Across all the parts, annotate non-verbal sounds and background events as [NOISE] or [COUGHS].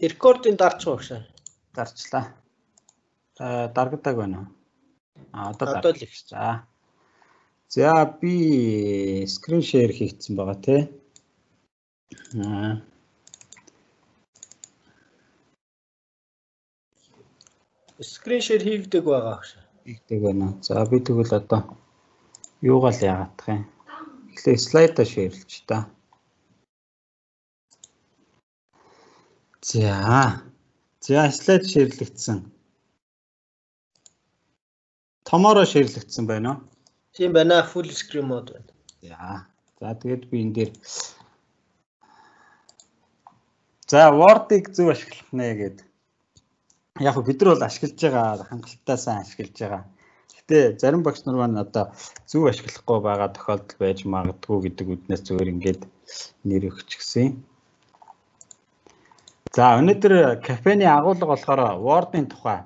Рекордын дарч багшаа. Дарчлаа. За даргадаг байна уу? А одоо Одоо л дарж. За. За би скрин шеэр хийгдсэн байгаа тий. Аа. Скрин шеэр хийгдэг байгаа багшаа. Игдэг байна. За би тэгвэл одоо юугаал яагаадах юм. Эхлээ слайдаа шеэрлж та. За. За слайд шеэрлэгдсэн. Томороо шеэрлэгдсэн байна уу? Тийм байна. Full screen mode байна. За. За тэгээд би энэ дээр За Word-ыг зөв ашиглах нэ гэдэг. Яг хөө бид нар бол ашиглаж байгаа хангалттай сайн ашиглаж байгаа. Гэтэ зарим багш нар маань одоо зөв ашиглахгүй байгаа тохиолдол байж магадгүй гэдэг үднээс зөвөр ингээд нэр өгч гисэн. За өнөөдөр кафений агуулга болохоор Word-ын тухай.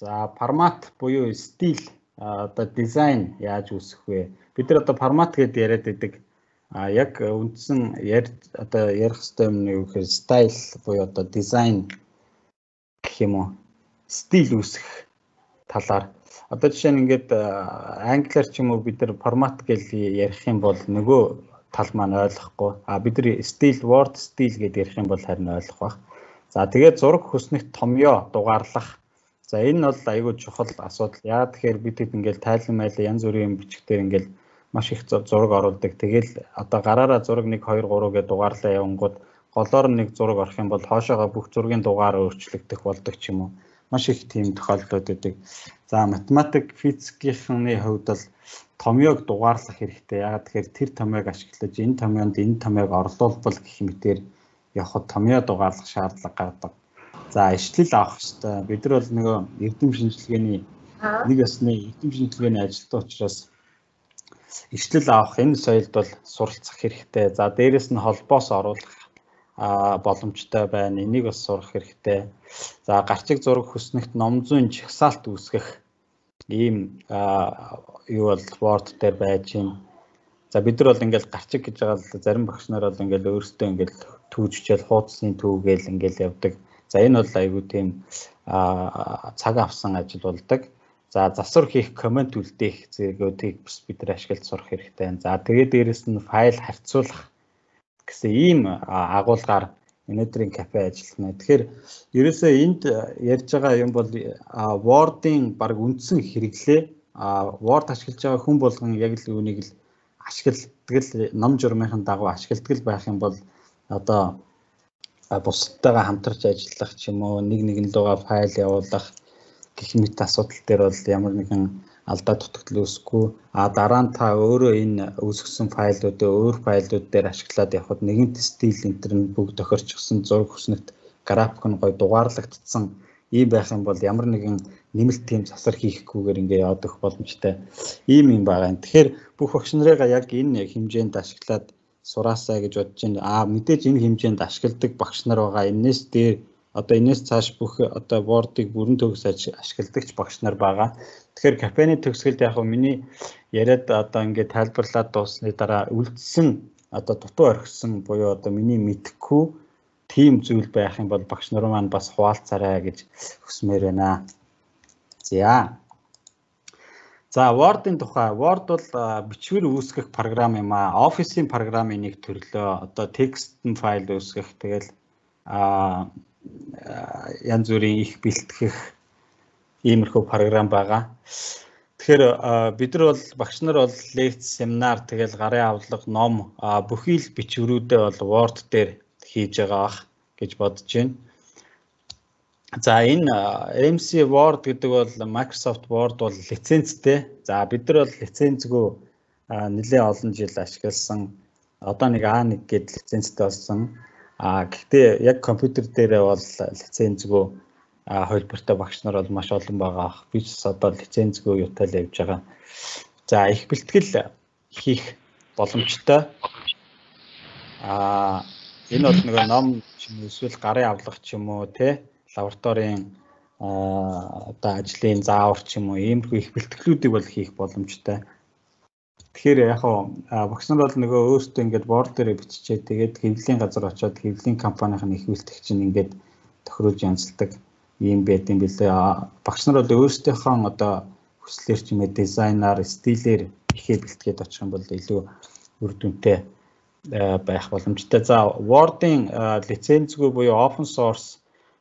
За формат буюу стил одоо дизайн яаж үүсэх вэ? Бид нар одоо формат гэдээ яриад байдаг. А яг үндсэн ярь одоо ярих хэвээр юм нь юу гэхээр стайл буюу одоо дизайн гэх юм уу? Стил үүсэх талаар одоо жишээ нь ингээд англиар ч юм уу бид нар формат гэж ярих юм бол нөгөө тал маань ойлгохгүй. А бид нар стил word стил гэдээ ярих юм бол харин ойлгох бах. За тэгээд зураг хүснэгт томьёо дугаарлах. За энэ бол айгүй чухал асуудал. Яагаад тэгэхээр бид хэд ингээд тайлан майлаа янз бүрийн бичгтэр ингээд маш их зу- зураг оруулдаг. Тэгэл одоо гараараа зураг 1 2 3 гэж дугаарлаа явангууд голоор нэг зураг орох юм бол хоошоогоо бүх зургийн дугаар өөрчлөгдөх болдог ч юм уу. Маш их тийм тохиолдлууд үүдэг. За математик физикийн хувьд бол томьёог дугаарлах хэрэгтэй. Яагаад тэгэхээр тэр томьёог ашиглаж энэ томьёонд энэ томьёог орлуулбал гэх мэтээр явхад томьёо дугаарлах шаардлага гардаг. За ишлэл авах хэрэгтэй. Бид нар бол нөгөө эрдэм шинжилгээний нэг ясны эрдэм шинжилгээний ажилтан учраас ишлэл авах энэ соёлд бол суралцах хэрэгтэй. За дээрэс нь холбоос оруулах а боломжтой байна. Энийг бас сурах хэрэгтэй. За гарчиг зураг хүснэгт номзын жагсаалт үүсгэх ийм юу бол Word дээр байж юм. За бид нар бол ингээл гарчиг гэж байгаа л зарим багш нар бол ингээл өөрсдөө ингээл түүжчээл хуудасны түүгээл ингээл явдаг. За энэ бол айгүй тийм цаг авсан ажил болдог. За засвар хийх, комент үлдээх зэрэгүүдийг бас бид нар ашиглаж сурах хэрэгтэй. За тэгээд дээрэс нь файл харьцуулах гэсэн ийм агуулгаар өнөөдрийн кафе ажиллана. Тэгэхээр ерөөсөө энд ярьж байгаа юм бол а, Word-ын баг үндсэн хэрэглээ Word ашиглаж байгаа хүн болгон яг л үүнийг л ашигладаг л ном журмынхын дагуу ашигладаг байх юм бол одоо бусдтайгаа хамтарч ажиллах ч юм уу нэг нэгэн лугаа файл явуулах гэх мэт асуудал дээр бол ямар нэгэн алдаа дутагдал үүсэхгүй а дараа нь та өөрөө энэ үүсгэсэн файлуудыг өөр файлууд дээр ашиглаад явхад нэгэнт стил энтер нь бүгд тохирчсон зураг хүснэгт график нь гой дугаарлагдсан. Ийм байх юм бол ямар нэгэн нэмэлт тийм засар хийхгүйгээр ингээ явах боломжтой. Ийм юм байгаа. Тэгэхээр бүх багш нарыгаа яг энэ хэмжээнд ашиглаад сураасаа гэж бодож байна. Аа мэдээж энэ хэмжээнд ашигладаг багш нар байгаа. Энээс дээр одоо энээс цааш бүх одоо Word-ыг бүрэн төгс ашигладагч багш нар байгаа. Тэгэхээр кафений төгсгөлд яг хөө миний яриад одоо ингээд тайлбарлаад дуусны дараа үлдсэн одоо дутуу орхисон буюу одоо миний мэдхгүй тийм зүйл байх юм бол багш нар маань бас хуваалцаарай гэж хүсмээр байна. За. За Word-ын тухай Word бол бичвэр үүсгэх програм юм аа. Office-ийн програмын нэг төрлөө. Одоо текстэн файл үүсгэх тэгэл а янз бүрийн их бэлтгэх иймэрхүү програм байгаа. Тэгэхээр бид нар бол багш нар бол лекц, семинар тэгэл гарын авлага, ном бүхий л бичвэрүүдээ бол Word дээр хийж байгаа гэж бодож байна. За энэ MC Word гэдэг бол Microsoft Word бол лицензтэй. За бид нар бол лицензгүй а, нэлээд олон жил ашигласан. Одоо нэг A1 гээд лицензтэй болсон. А гэхдээ яг компьютер дээрээ бол лицензгүй хөлбөртэй багш нар бол маш олон байгаа. Би ч бас одоо лицензгүй юутай л явж байгаа. За их бэлтгэл хийх боломжтой. А энэ бол нөгөө ном ч юм уу эсвэл гарын авлага ч юм уу те лабораторийн одоо ажлын заавар ч юм уу иймэрхүү их бэлтгэлүүдийг бол хийх боломжтой. Тэгэхээр яг хаа нар бол нөгөө өөртөө ингээд борд дээр биччихээ тэгээд хэвлэлийн газар очиод хэвлэлийн компанийн их бэлтгэгч нь ингээд тохируулж янзалдаг юм байт юм билээ. Багш нар бол өөрсдийнхөө одоо хүслээр ч юм уу дизайнаар, стилээр ихээ бэлтгээд очих юм бол илүү үр дүнтэй байх боломжтой. За Word-ын лицензгүй буюу open source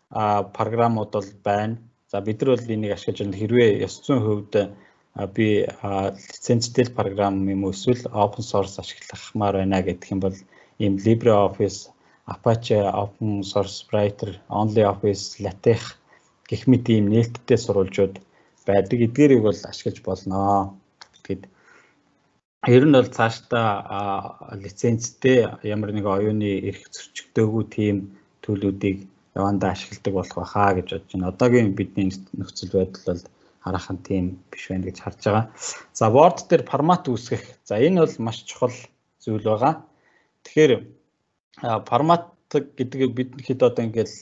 програмууд бол байна. За бид нар бол энийг ашиглаж байна. Хэрвээ ёс зүйн хувьд би лицензтэй програм юм уу эсвэл open source ашиглахмаар байна гэх юм бол ийм LibreOffice, Apache Open Source Writer, OnlyOffice, LaTeX гэх мэт ийм нээлттэй сурвалжууд байдаг. Эдгээрийг бол ашиглаж болно. Тэгэд ер нь бол цаашдаа лицензтэй ямар нэгэн оюуны эрх зөрчигдөөгүй тийм төлөвүүдийг явандаа ашигладаг болох байхаа гэж бодож байна. Одоогийн бидний нөхцөл байдал бол хараахан тийм биш байна гэж харж байгаа. За Word дээр формат үүсгэх. За энэ бол маш чухал зүйл байгаа. Тэгэхээр формат гэдэг бид хэд одоо ингээл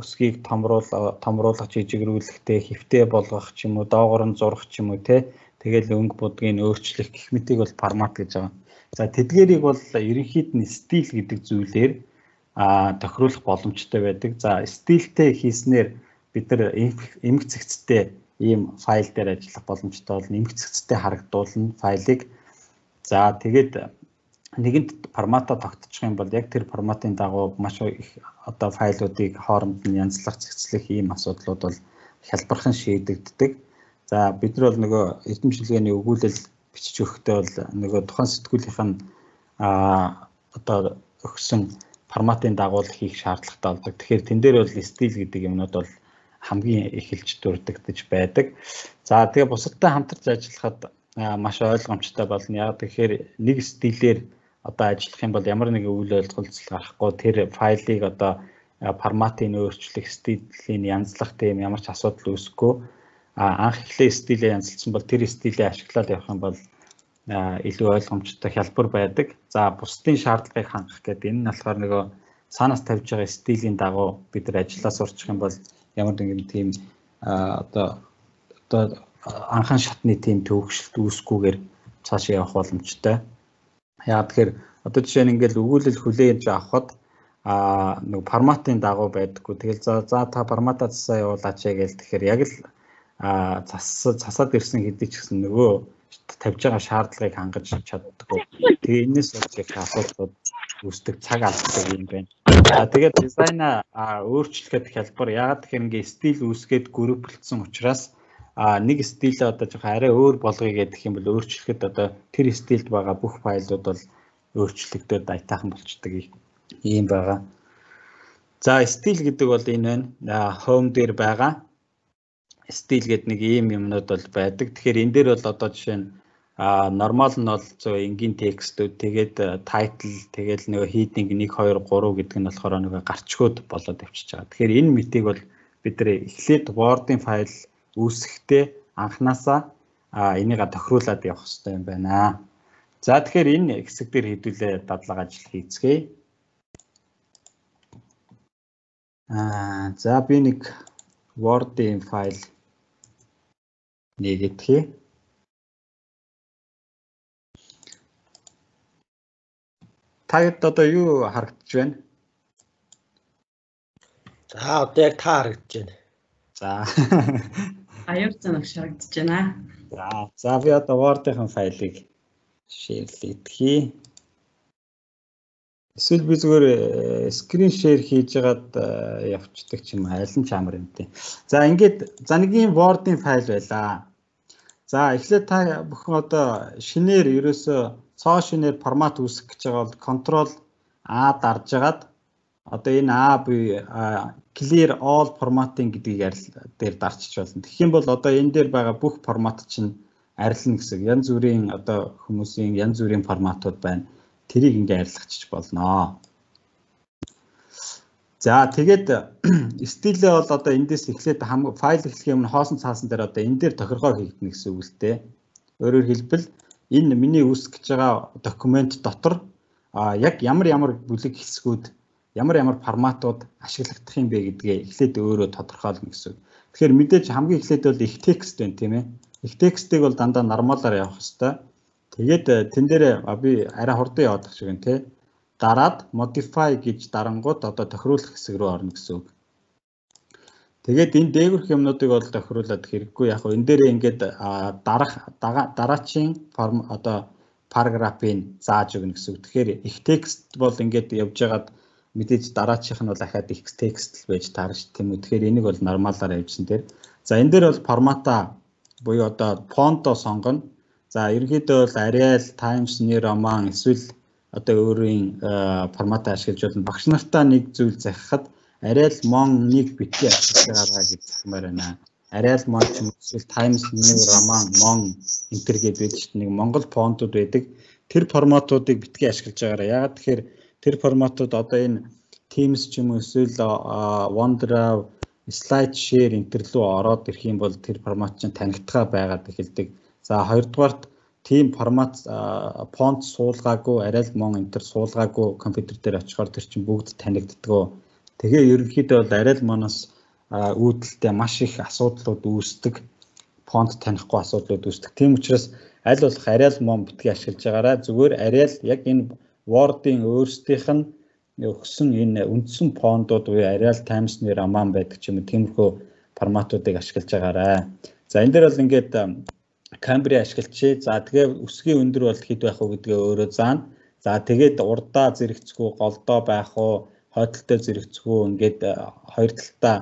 өсгийг томруул томруулах жижигрүүлэхтэй хэвтэй болгох ч юм уу доогоор нь зурах ч юм уу те тэгэл өнгө будгийг өөрчлөх гэх мэтийг бол формат гэж байгаа. За тэдгэрийг бол ерөнхийд нь стил гэдэг зүйлээр тохируулах боломжтой байдаг. За стилтэй хийснээр бид нар эмх цэгцтэй ийм файл дээр ажиллах боломжтой бол эмх цэгцтэй харагдуулна файлыг. За тэгээд нэгэнт форматаа тогтчих юм бол яг тэр форматын дагуу маш их одоо файлуудыг хооронд нь янзлах цэгцлэх ийм асуудлууд бол хялбархан шийдэгддэг. За бид нар бол нөгөө эрдэмшлэгээний өгүүлэл бичиж өгөхдөө бол нөгөө тухайн сэтгүүлийнх нь а одоо өгсөн форматын дагуу хийх шаардлагатай болдог. Тэгэхээр тэн дээр бол стил гэдэг юмнууд бол хамгийн эхэлж дурддагдж байдаг. За тэгээ бусадтай хамтарч ажиллахад маш ойлгомжтой болно. Яг тэгэхээр нэг стилээр одоо ажиллах юм бол ямар нэгэн үйл ойлголцол гарахгүй тэр файлыг одоо форматыг өөрчлөх, стилийн янзлах тийм ямар ч асуудал үүсэхгүй анх эхлээ стилээ янзлсан бол тэр стилээ ашиглаад явах юм бол илүү ойлгомжтой хялбар байдаг. За бусдын шаардлагыг хангах гэдэг энэ нь болохоор нөгөө цаанаас тавьж байгаа стилийн дагуу бид нар ажиллаа сурчих юм бол ямар нэгэн тийм одоо одоо анхан шатны тийм төвөгшөлт үүсгүйгээр цаашаа явах боломжтой. Яа тэгэхээр одоо жишээ нь ингээл өгүүлэл хүлээж авахд а нэг форматын дагуу байдаггүй. Тэгэл за за та форматаа засаа явуулаач гээл тэгэхээр яг л цас цасаад ирсэн хэдий ч гэсэн нөгөө тавьж байгаа шаардлагыг хангаж чаддаггүй. Тэгээ энэс болж их асуудлууд үүсдэг цаг алддаг юм байна. За тэгээд дизайна өөрчлөхөд хялбар яагаад тэгэхээр ингээ стил үүсгээд групплцсэн учраас а нэг стилээ одоо жоохон арай өөр болгоё гэдэг юм бол өөрчлөхөд одоо тэр стилд байгаа бүх файлууд бол өөрчлөгдөд айтаахан болчдөг юм байгаа. За стил гэдэг бол энэ байна. Home дээр байгаа. Стил гэдэг нэг ийм юмнууд бол байдаг. Тэгэхээр энэ дээр бол одоо жишээ нь а нормал нь бол зөв энгийн текстүүд тэгээд title тэгээд нөгөө heading 1 2 3 гэдэг нь болохоор нөгөө гарчгууд болоод авчиж байгаа. Тэгэхээр энэ мэтийг бол бид нэр эхлээд Word-ын файл үүсэхдээ анханасаа энийг тохируулаад явах хэрэгтэй юм байна. За тэгэхээр энэ хэсэг дээр хэдүүлээ дадлага ажил хийцгээе. Аа за би нэг Word-ийн файл нэгэтгэе. Тагд одоо юу харагдаж байна? За одоо яг та харагдаж байна. За аяар занагш харагдаж байна. За за би одоо Word-ийн файлыг шеэрлэтгэе. Эсвэл би зүгээр скрин шеэр хийж хагаад явцдаг ч юм аль нь ч амар юм тий. За ингээд за нэг юм Word-ийн файл байлаа. За эхлээд та бүхэн одоо шинээр ерөөсөө цоо шинээр формат үүсгэх гэж байгаа бол control A дарж агаад одоо энэ A буй clear all formatting гэдгийг дээр дарчиж болно. Тэгэх юм бол одоо энэ дээр байгаа бүх формат чинь арилна гэсэн. Янз бүрийн одоо хүмүүсийн янз бүрийн форматууд байна. Тэрийг ингээ арилгачих болно. За тэгээд [CLEARS THROAT] стилээ бол одоо эндээс эхлээд файл эхлэхийн өмнө хоосон цаасан дээр одоо энэ дээр тохиргоо хийгдэнэ гэсэн үг л дээ. Өөрөөр хэлбэл энэ миний үүсгэж байгаа документ дотор а яг ямар ямар бүлэг хэсгүүд ямар ямар форматууд ашиглагдах юм бэ гэдгээ эхлээд өөрөө тодорхойлно гэсэн. Тэгэхээр мэдээж хамгийн эхлээд бол их текст байна тийм ээ. Их текстийг бол дандаа нормалаар явах хэрэгтэй. Тэгээд э, тэн дээр би арай хурдан яваад шиг байна тий. Дараад modify гэж дарангууд одоо тохируулах хэсэг рүү орно гэсэн үг. Тэгээд энэ дээгүрх юмнуудыг бол тохируулаад хэрэггүй яг энэ дээр ингээд дарах дараачийн форм одоо параграфыг зааж өгнө гэсэн үг. Тэгэхээр их текст бол ингээд явж байгаад мэдээж дараачих нь бол ахаад их текст л байж таарч тийм үү. Тэгэхээр энийг бол нормалаар явьсан дээр. За энэ дээр бол формата буюу одоо фонто сонгоно. За ерөнхийдөө бол Arial, Times New Roman эсвэл одоо өөрийн форматаа ашиглаж болно. Багш нартаа нэг зүйл захихад Arial Mon-ыг битгий ашиглаж байгаагаа гэж захимаар байна. Arial Mon ч юм эсвэл Times New Roman, Mon энтер гэдэг байдаг чинь нэг Монгол фонтууд байдаг. Тэр форматуудыг битгий ашиглаж байгаараа. Ягаад тэгэхээр тэр форматууд одоо энэ Teams ч юм уу эсвэл OneDrive, SlideShare энтер рүү ороод ирэх юм бол тэр формат чинь танигдгаа байгаад эхэлдэг. За хоёрдугаарт тийм формат фонт суулгаагүй, Arial Mon энтер суулгаагүй компьютер дээр очихоор тэр чинь бүгд танигддаг. Тэгээ ерөнхийдөө бол Arial Mon-оос үүдэлтэй маш их асуудлууд үүсдэг. Фонт танихгүй асуудлууд үүсдэг. Тийм учраас аль болох Arial Mon битгий ашиглаж байгаараа зүгээр Arial яг энэ Word-ийн өөрсдийнх нь өгсөн энэ үндсэн фондууд буюу Arial Times нэр аман байдаг ч юм уу тиймэрхүү форматуудыг ашиглаж байгаарай. За энэ дээр бол ингээд Camry ашиглачээ. За тэгээ өсгийн өндөр бол хэд байх вэ гэдгээ өөрөө заана. За тэгээд урдаа зэрэгцгүй голдоо байх уу, хойдолтой зэрэгцгүй ингээд хоёр талтаа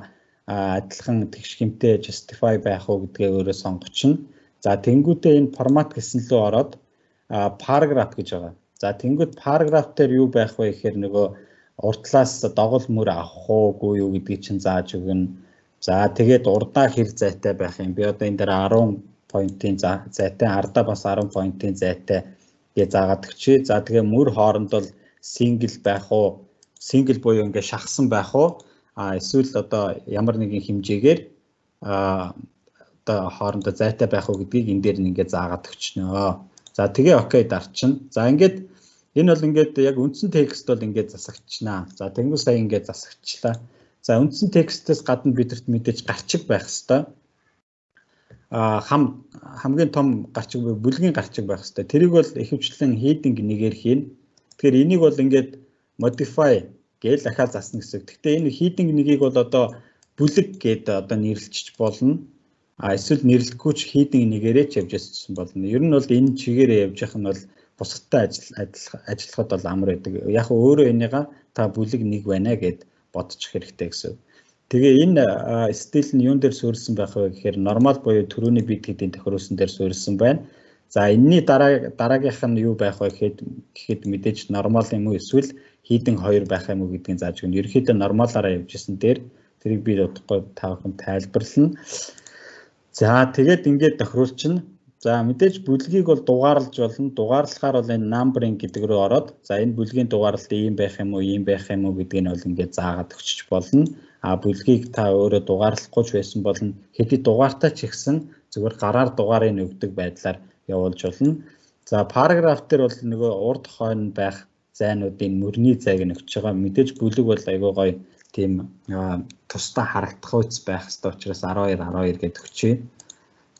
адилхан тэгш хэмтэй justify байх уу гэдгээ өөрөө сонгочно. За тэнгуүтээ энэ формат гэсэн лөө ороод paragraph гэж байгаа. За тэнгуүт paragraph дээр юу байх вэ гэхээр нөгөө уртлаас догол мөр авах уугүй юу гэдгийг чинь зааж өгнө. За тэгээд урдаа хэр зайтай байх юм. Би одоо энэ дээр 10 поинтын зайтай, ардаа бас 10 поинтын зайтай гэж заагаад өгчээ. За тэгээ мөр хооронд бол single байх уу? Single буюу ингээ шахсан байх уу? А эсвэл одоо ямар нэгэн хэмжээгээр а одоо хоорондоо зайтай байх уу гэдгийг энэ дээр ингээ заагаад өгчнөө. За тэгээ окей дарчна. За ингээд энэ бол ингээд яг үндсэн текст бол ингээд засагчнаа. За тэнгуү сая ингээд засагчлаа. За үндсэн текстээс гадна бидэрт мэдээж гарчиг байх хэвээр хам хамгийн том гарчиг буюу бүлгийн гарчиг байх хэвээр. Тэрийг бол ихэвчлэн хийдинг нэгээр хийн. Тэгэхээр энийг бол ингээд modify гэж дахиад засна гэсэн. Гэхдээ энэ хийдинг нэгийг бол одоо бүлэг гэд одоо нэрлэлчих болно. А эсвэл нэрлэхгүй ч хийдинг нэгээрээ ч явж ирсэн болно. Ер нь бол энэ чигээрээ явж явах нь бол бусадтай ажил ажиллахад бол амар байдаг. Яг өөрөө энийга та бүлэг нэг байна гэд бодчих хэрэгтэй гэсэн. Тэгээ энэ стил нь юун дээр суурилсан байх вэ гэхээр нормал буюу төрөний бид гэдгийн тохируулсан дээр суурилсан байна. За энэний дараа дараагийнх нь юу байх вэ гэхэд гэхэд мэдээж нормал юм уу эсвэл хийдэн 2 байх юм уу гэдгийг зааж өгнө. Ерөнхийдөө нормалаараа явж исэн дээр тэрийг би бодохгүй та бүхэн тайлбарлана. За тэгээд ингээд тохируулчихна. За мэдээж бүлгийг бол дугаарлаж болно. Дугаарлахаар бол энэ number-ing гэдэг рүү ороод за энэ бүлгийн дугаарлалт ийм байх юм уу, ийм байх юм уу гэдгийг нь бол ингээд заагаад өгчөж болно. А бүлгийг та өөрөө дугаарлахгүй ч байсан болно. Хэдий дугаартай ч ихсэн зүгээр гараар дугаарыг өгдөг байдлаар явуулж болно. За параграф дээр бол нөгөө урд хойно байх зайнуудын мөрний зайг нөгч байгаа. Мэдээж бүлэг бол айгүй гоё тийм тусдаа харагдах үйц байх хэрэгтэй учраас 12 12 гэдэг өгчээ.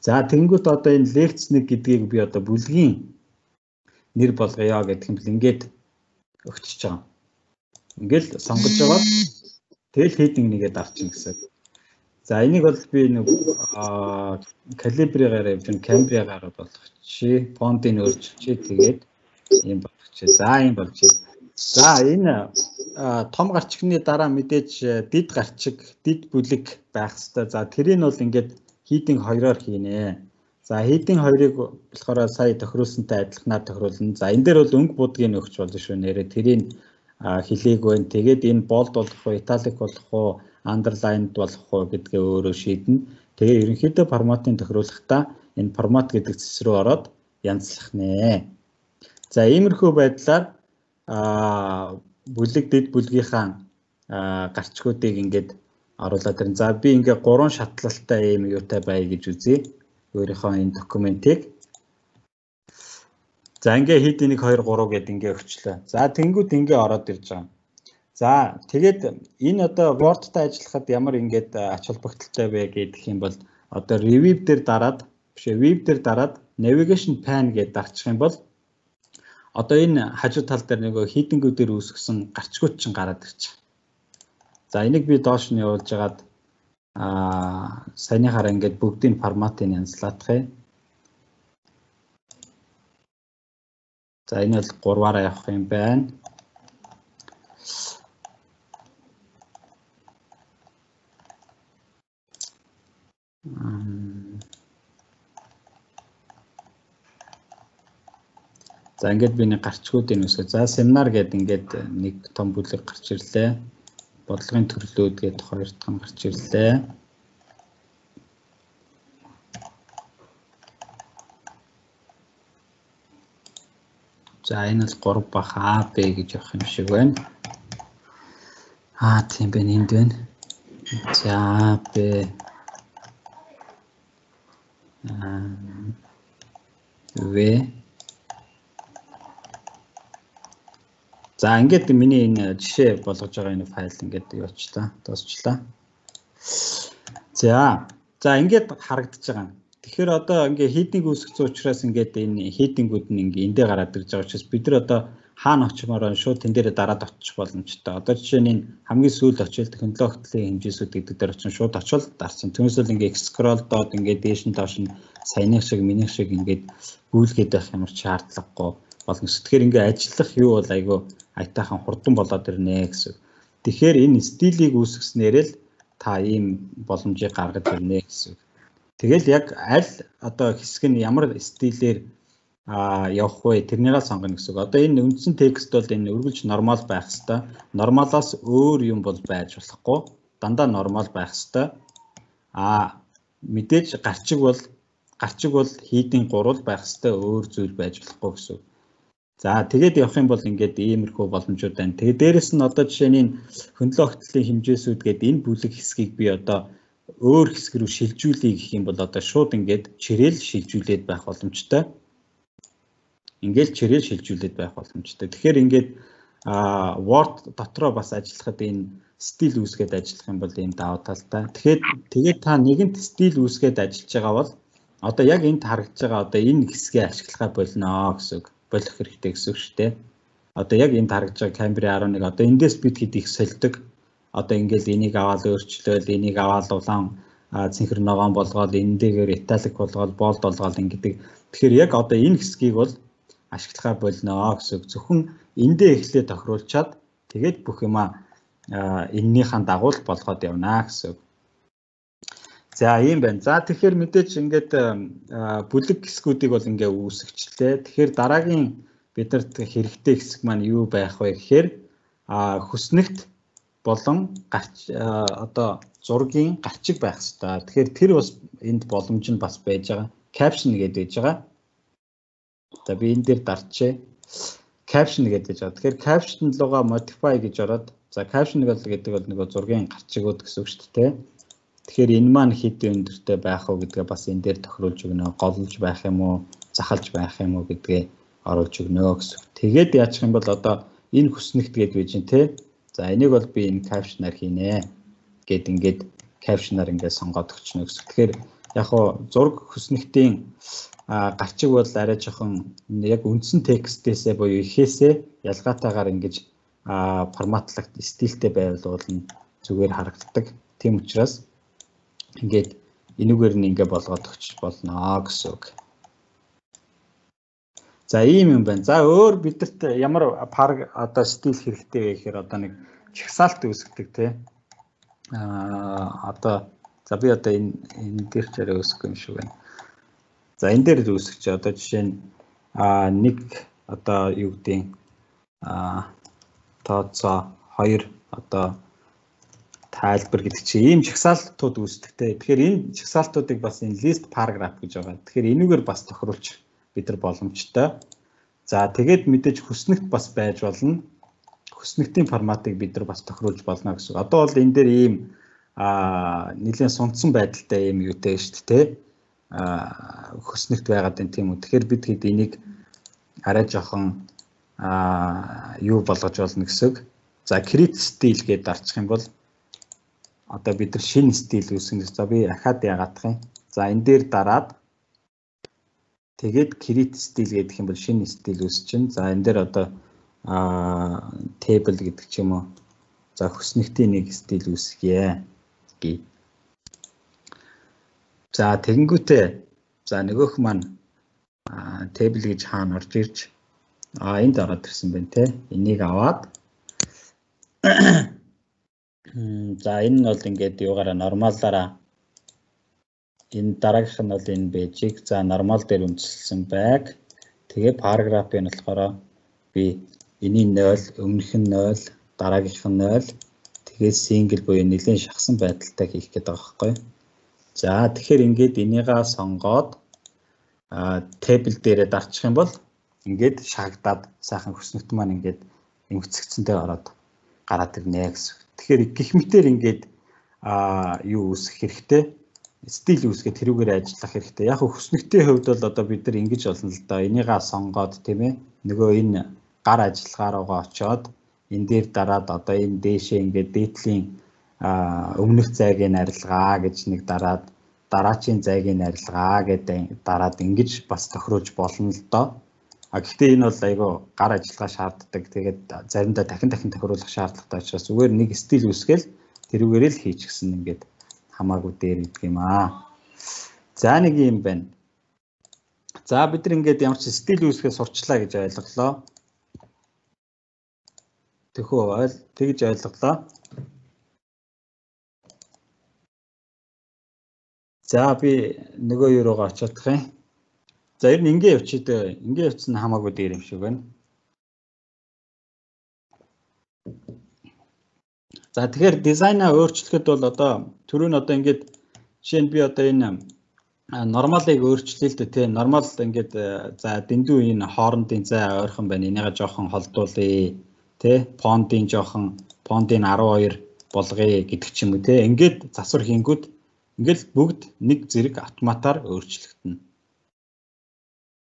За тэнгуут одоо энэ лекц 1 гэдгийг би одоо бүлгийн нэр болгоё гэдэг юм л ингээд өгчөж байгаа. Ингээл сонгож байгаа. Тэгэл хийдинг нэгээ дарчин гэсэн. За энийг бол би нэг калибригаар явж камбригаар болгох чи фонтыг өөрчилчээ тэгээд юм болгох чи. За юм болж байна. За энэ том гарчигны дараа мэдээж дид гарчиг, дид бүлэг байх хэвээр. За тэрийг нь бол ингээд хийдинг хоёроор хийнэ. За хийдинг хоёрыг болохоор сая тохируулсантай адилханаар тохируулна. За энэ дээр бол өнгө будгийг өгч болно шүү нэрээ. Тэрийг хилээг байна. Тэгээд энэ болд болох уу, италик болох уу, underlined болох уу гэдгээ өөрөө шийднэ. Тэгээ ерөнхийдөө форматын тохируулахдаа энэ формат гэдэг цэс рүү ороод янзлах нэ. За иймэрхүү байдлаар а бүлэг дэд бүлгийнхаа гарчгуудыг ингээд оруулаад ирнэ. За би ингээ гурван шатлалтай ийм юутай бай гэж үзье. Өөрийнхөө энэ документийг. За ингээ хэд энийг 2 3 гэд ингээ өгчлөө. За тэнгууд ингээ ороод ирж байгаа. За тэгээд энэ одоо Word-тай ажиллахад ямар ингээд ач холбогдолтой вэ гэдэг юм бол одоо review дээр дараад биш view дээр дараад navigation pane гэдээ дарчих юм бол одоо энэ хажуу тал дээр нөгөө хийдэнгүүдээр үүсгэсэн гарчгууд чинь гараад ирчих. За энийг би доош нь явуулж хагаад Аа саяныхаараа ингээд бүгдийн форматыг янзлаадах юм. За энэ бол 3-аараа явах юм байна. За ингээд би нэг гарчгуудын үсгээ. За семинар гэдэг ингээд нэг том бүлэг гарч ирлээ. Бодлогын төрлүүд гэдэг хоёр дахь гарч ирлээ. За энэ бол 3 бах Б гэж явах юм шиг байна. Аа тийм байна энд байна. За Б аа В За ингээд миний энэ жишээ болгож байгаа энэ файл ингээд явуучлаа, дуусчлаа. За. За ингээд харагдаж байгаа. Тэгэхээр одоо ингээ хийдинг үүсгэж учраас ингээд энэ хийдингүүд нь ингээ эндээ гараад ирж байгаа учраас бид нар одоо хаана очимоор шууд тэн дээр дараад очих боломжтой. Одоо жишээ нь хамгийн сүүлд очил технологийн хэмжээсүүд гэдэг дээр очин шууд очил дарсан. Түүнээс л ингээ scroll доод ингээ дээш нь доош нь саяны шиг миний шиг ингээд гүйлгээд байх ямар ч шаардлагагүй болно. Тэгэхээр ингээ ажиллах юу бол айгүй аятайхан хурдан болоод ирнэ гэсэн. Тэгэхээр энэ стилийг үүсгэснээр л та ийм боломжийг гаргаж ирнэ гэсэн. Тэгэл яг аль одоо хэсэг нь ямар стилээр а явах вэ тэрнийгээ сонгоно гэсэн. Одоо энэ үндсэн текст бол энэ үргэлж нормал байх хэвээр. Нормалаас өөр юм бол байж болохгүй. Дандаа нормал байх хэвээр. А мэдээж гарчиг бол гарчиг бол хийдийн гурвал байх хэвээр өөр зүйл байж болохгүй гэсэн. За тэгээд явах юм бол ингээд иймэрхүү боломжууд байна. Тэгээд дээрэс нь одоо жишээ нь хөндлөн огтлын хэмжээсүүд гээд энэ бүлэг хэсгийг би одоо өөр хэсэг рүү шилжүүлэе гэх юм бол одоо шууд ингээд чирээл шилжүүлээд байх боломжтой. Ингээд чирээл шилжүүлээд байх боломжтой. Тэгэхээр ингээд а Word дотроо бас ажиллахад энэ стил үүсгээд ажиллах юм бол ийм даваа талтай. Тэгэхээр тэгээд та нэгэнт стил үүсгээд ажиллаж байгаа бол одоо яг энд харагдаж байгаа одоо энэ хэсгээ ашиглахаа болно гэсэн болох хэрэгтэй гэсэн үг шүү дээ. Одоо яг энд харагдж байгаа Camry 11 одоо эндээс бид хэд их сольдог. Одоо ингээл энийг аваад өөрчлөөл, энийг аваад улаан цэнхэр ногоон болгоод энэ дэгээр италик болгоод болд болгоод ингэдэг. Тэгэхээр яг одоо энэ хэсгийг бол ашиглахаа болно гэсэн үг. Зөвхөн эндээ эхлээ тохируулчаад тэгээд бүх юма эннийхэн дагуу болгоод явна гэсэн үг. За ийм байна. За тэгэхээр мэдээч ингээд бүлэг хэсгүүдийг бол ингээ үүсгэчлээ. Тэгэхээр дараагийн биднэрт хэрэгтэй хэсэг маань юу байх вэ гэхээр хүснэгт болон гарч одоо зургийн гарчиг байх хэрэгтэй. Тэгэхээр тэр бас энд боломж нь бас байж байгаа. Caption гэдэг байж байгаа. За би энэ дээр дарчээ. Caption гэдэг байж байгаа. Тэгэхээр caption луга modify гэж ороод за caption гэдэг бол нөгөө зургийн гарчигуд гэсэн үг шүү дээ. Тэгэхээр энэ маань хэдийн өндөртэй байх уу гэдгээ бас энэ дээр тохируулж өгнө. Голж байх юм уу, захалж байх юм уу гэдгээ оруулж өгнө гэсэн. Тэгээд яачих юм бол одоо энэ хүснэгт гээд байж гэн те. За энийг бол би энэ caption-аар хийнэ гэд ингээд caption-аар ингээд сонгоод өгчнө гэсэн. Тэгэхээр яг хуу зураг хүснэгтийн гарчиг бол арай жоохон яг үндсэн текстээсээ буюу ихээсээ ялгаатайгаар ингэж форматлах стилтэй байвал зүгээр харагддаг. Тийм учраас ингээд энүүгээр нь ингээ болгоод өгч болно гэсэн үг. За ийм юм байна. За өөр бидэрт ямар парк одоо стил хэрэгтэй вэ гэхээр одоо нэг чагсаалт үүсгдэг тий. Аа одоо за би одоо энэ энэ дээр ч арай үүсгэх юм шиг байна. За энэ дээр үүсгэж одоо жишээ нь аа нэг одоо юу гэдэг аа тооцоо 2 одоо тайлбар гэдэг чинь ийм чагсаалтууд үүсдэгтэй. Тэгэхээр энэ чагсаалтуудыг бас энэ list paragraph гэж байгаа. Тэгэхээр энүүгээр бас тохируулж бид нар боломжтой. За тэгээд мэдээж хүснэгт бас байж болно. Хүснэгтийн форматыг бид нар бас тохируулж болно гэсэн. Одоо бол энэ дээр ийм а нэлээд сунцсан байдалтай юм юутэй шүү дээ. а хүснэгт байгаад байна тийм үү. Тэгэхээр бид хэд энийг арай жоохон а юу болгож болно гэсэн. За create style гэдээ дарчих юм бол одоо бид нар шинэ стил үүсгэн за би ахаад яагаадах юм. За энэ дээр дараад тэгээд create стил гэдэг юм бол шинэ стил үүсчин. За энэ дээр одоо аа table гэдэг ч юм уу. За хөснөгтийн нэг стил үүсгье. Гээ. За тэгэнгүүтээ за нөгөөх маань тейбл гэж хаана орж ирж а энд ороод ирсэн байна те. Энийг аваад [COUGHS] за энэ нь бол ингээд юугаараа нормалаараа энэ дараагийнх нь бол энэ бэжиг за нормал дээр үндэслсэн байг. Тэгээ параграф нь болохоор би эний 0 өмнөх нь 0 дараагийнх нь 0 тэгээ сингл буюу нэлийн шахсан байдалтай хийх гэдэг байгаа байхгүй. За тэгэхээр ингээд энийгээ сонгоод тейбл дээрээ дарчих юм бол ингээд шаагадаад сайхан хөснөгт маань ингээд эмгцэгцэнтэй ороод гараад ирнэ гэсэн. Тэгэхээр гих мэтэр ингээд а юу үүсэх хэрэгтэй стил үүсгээд тэрүүгээр ажиллах хэрэгтэй. Яг хөснөгтэй хувьд бол одоо бид нар ингэж болно л да. Энийгээ сонгоод тийм ээ нөгөө энэ гар ажиллагаа руугаа очоод энэ дээр дараад одоо энэ дээшээ ингээд дээдлийн өмнөх зайгийн арилгаа гэж нэг дараад дараачийн зайгийн арилгаа гэдэг дараад ингэж бас тохируулж болно л доо. А гэхдээ энэ бол айгүй гар ажиллагаа шаарддаг. Тэгээд заримдаа дахин дахин тохируулах шаардлагатай учраас зүгээр нэг стил үсгээл тэрүүгээр л хийчихсэн ингээд хамаагүй дээр идэх юм аа. За нэг юм байна. За бид нар ингээд ямар ч стил үүсгээ сурчлаа гэж ойлголоо. Тэхүү ойл тэгж ойлголоо. За би нөгөө юу руугаа очиодох юм. За ер нь ингээ явчих дээ. Ингээ явцсан хамаагүй дээр юм шиг байна. За тэгэхээр дизайнаа өөрчлөхөд бол одоо түрүү нь одоо ингээд жишээ нь би одоо энэ нормалыг өөрчлөе л дээ тий. Нормал ингээд за дэндүү энэ хоорондын зай ойрхон байна. Энийг жоохон холдуулъя тий. Фонтын жоохон фонтын 12 болгоё гэдэг ч юм уу тий. Ингээд засвар хийнгүүд ингээд бүгд нэг зэрэг автоматар өөрчлөгдөнө.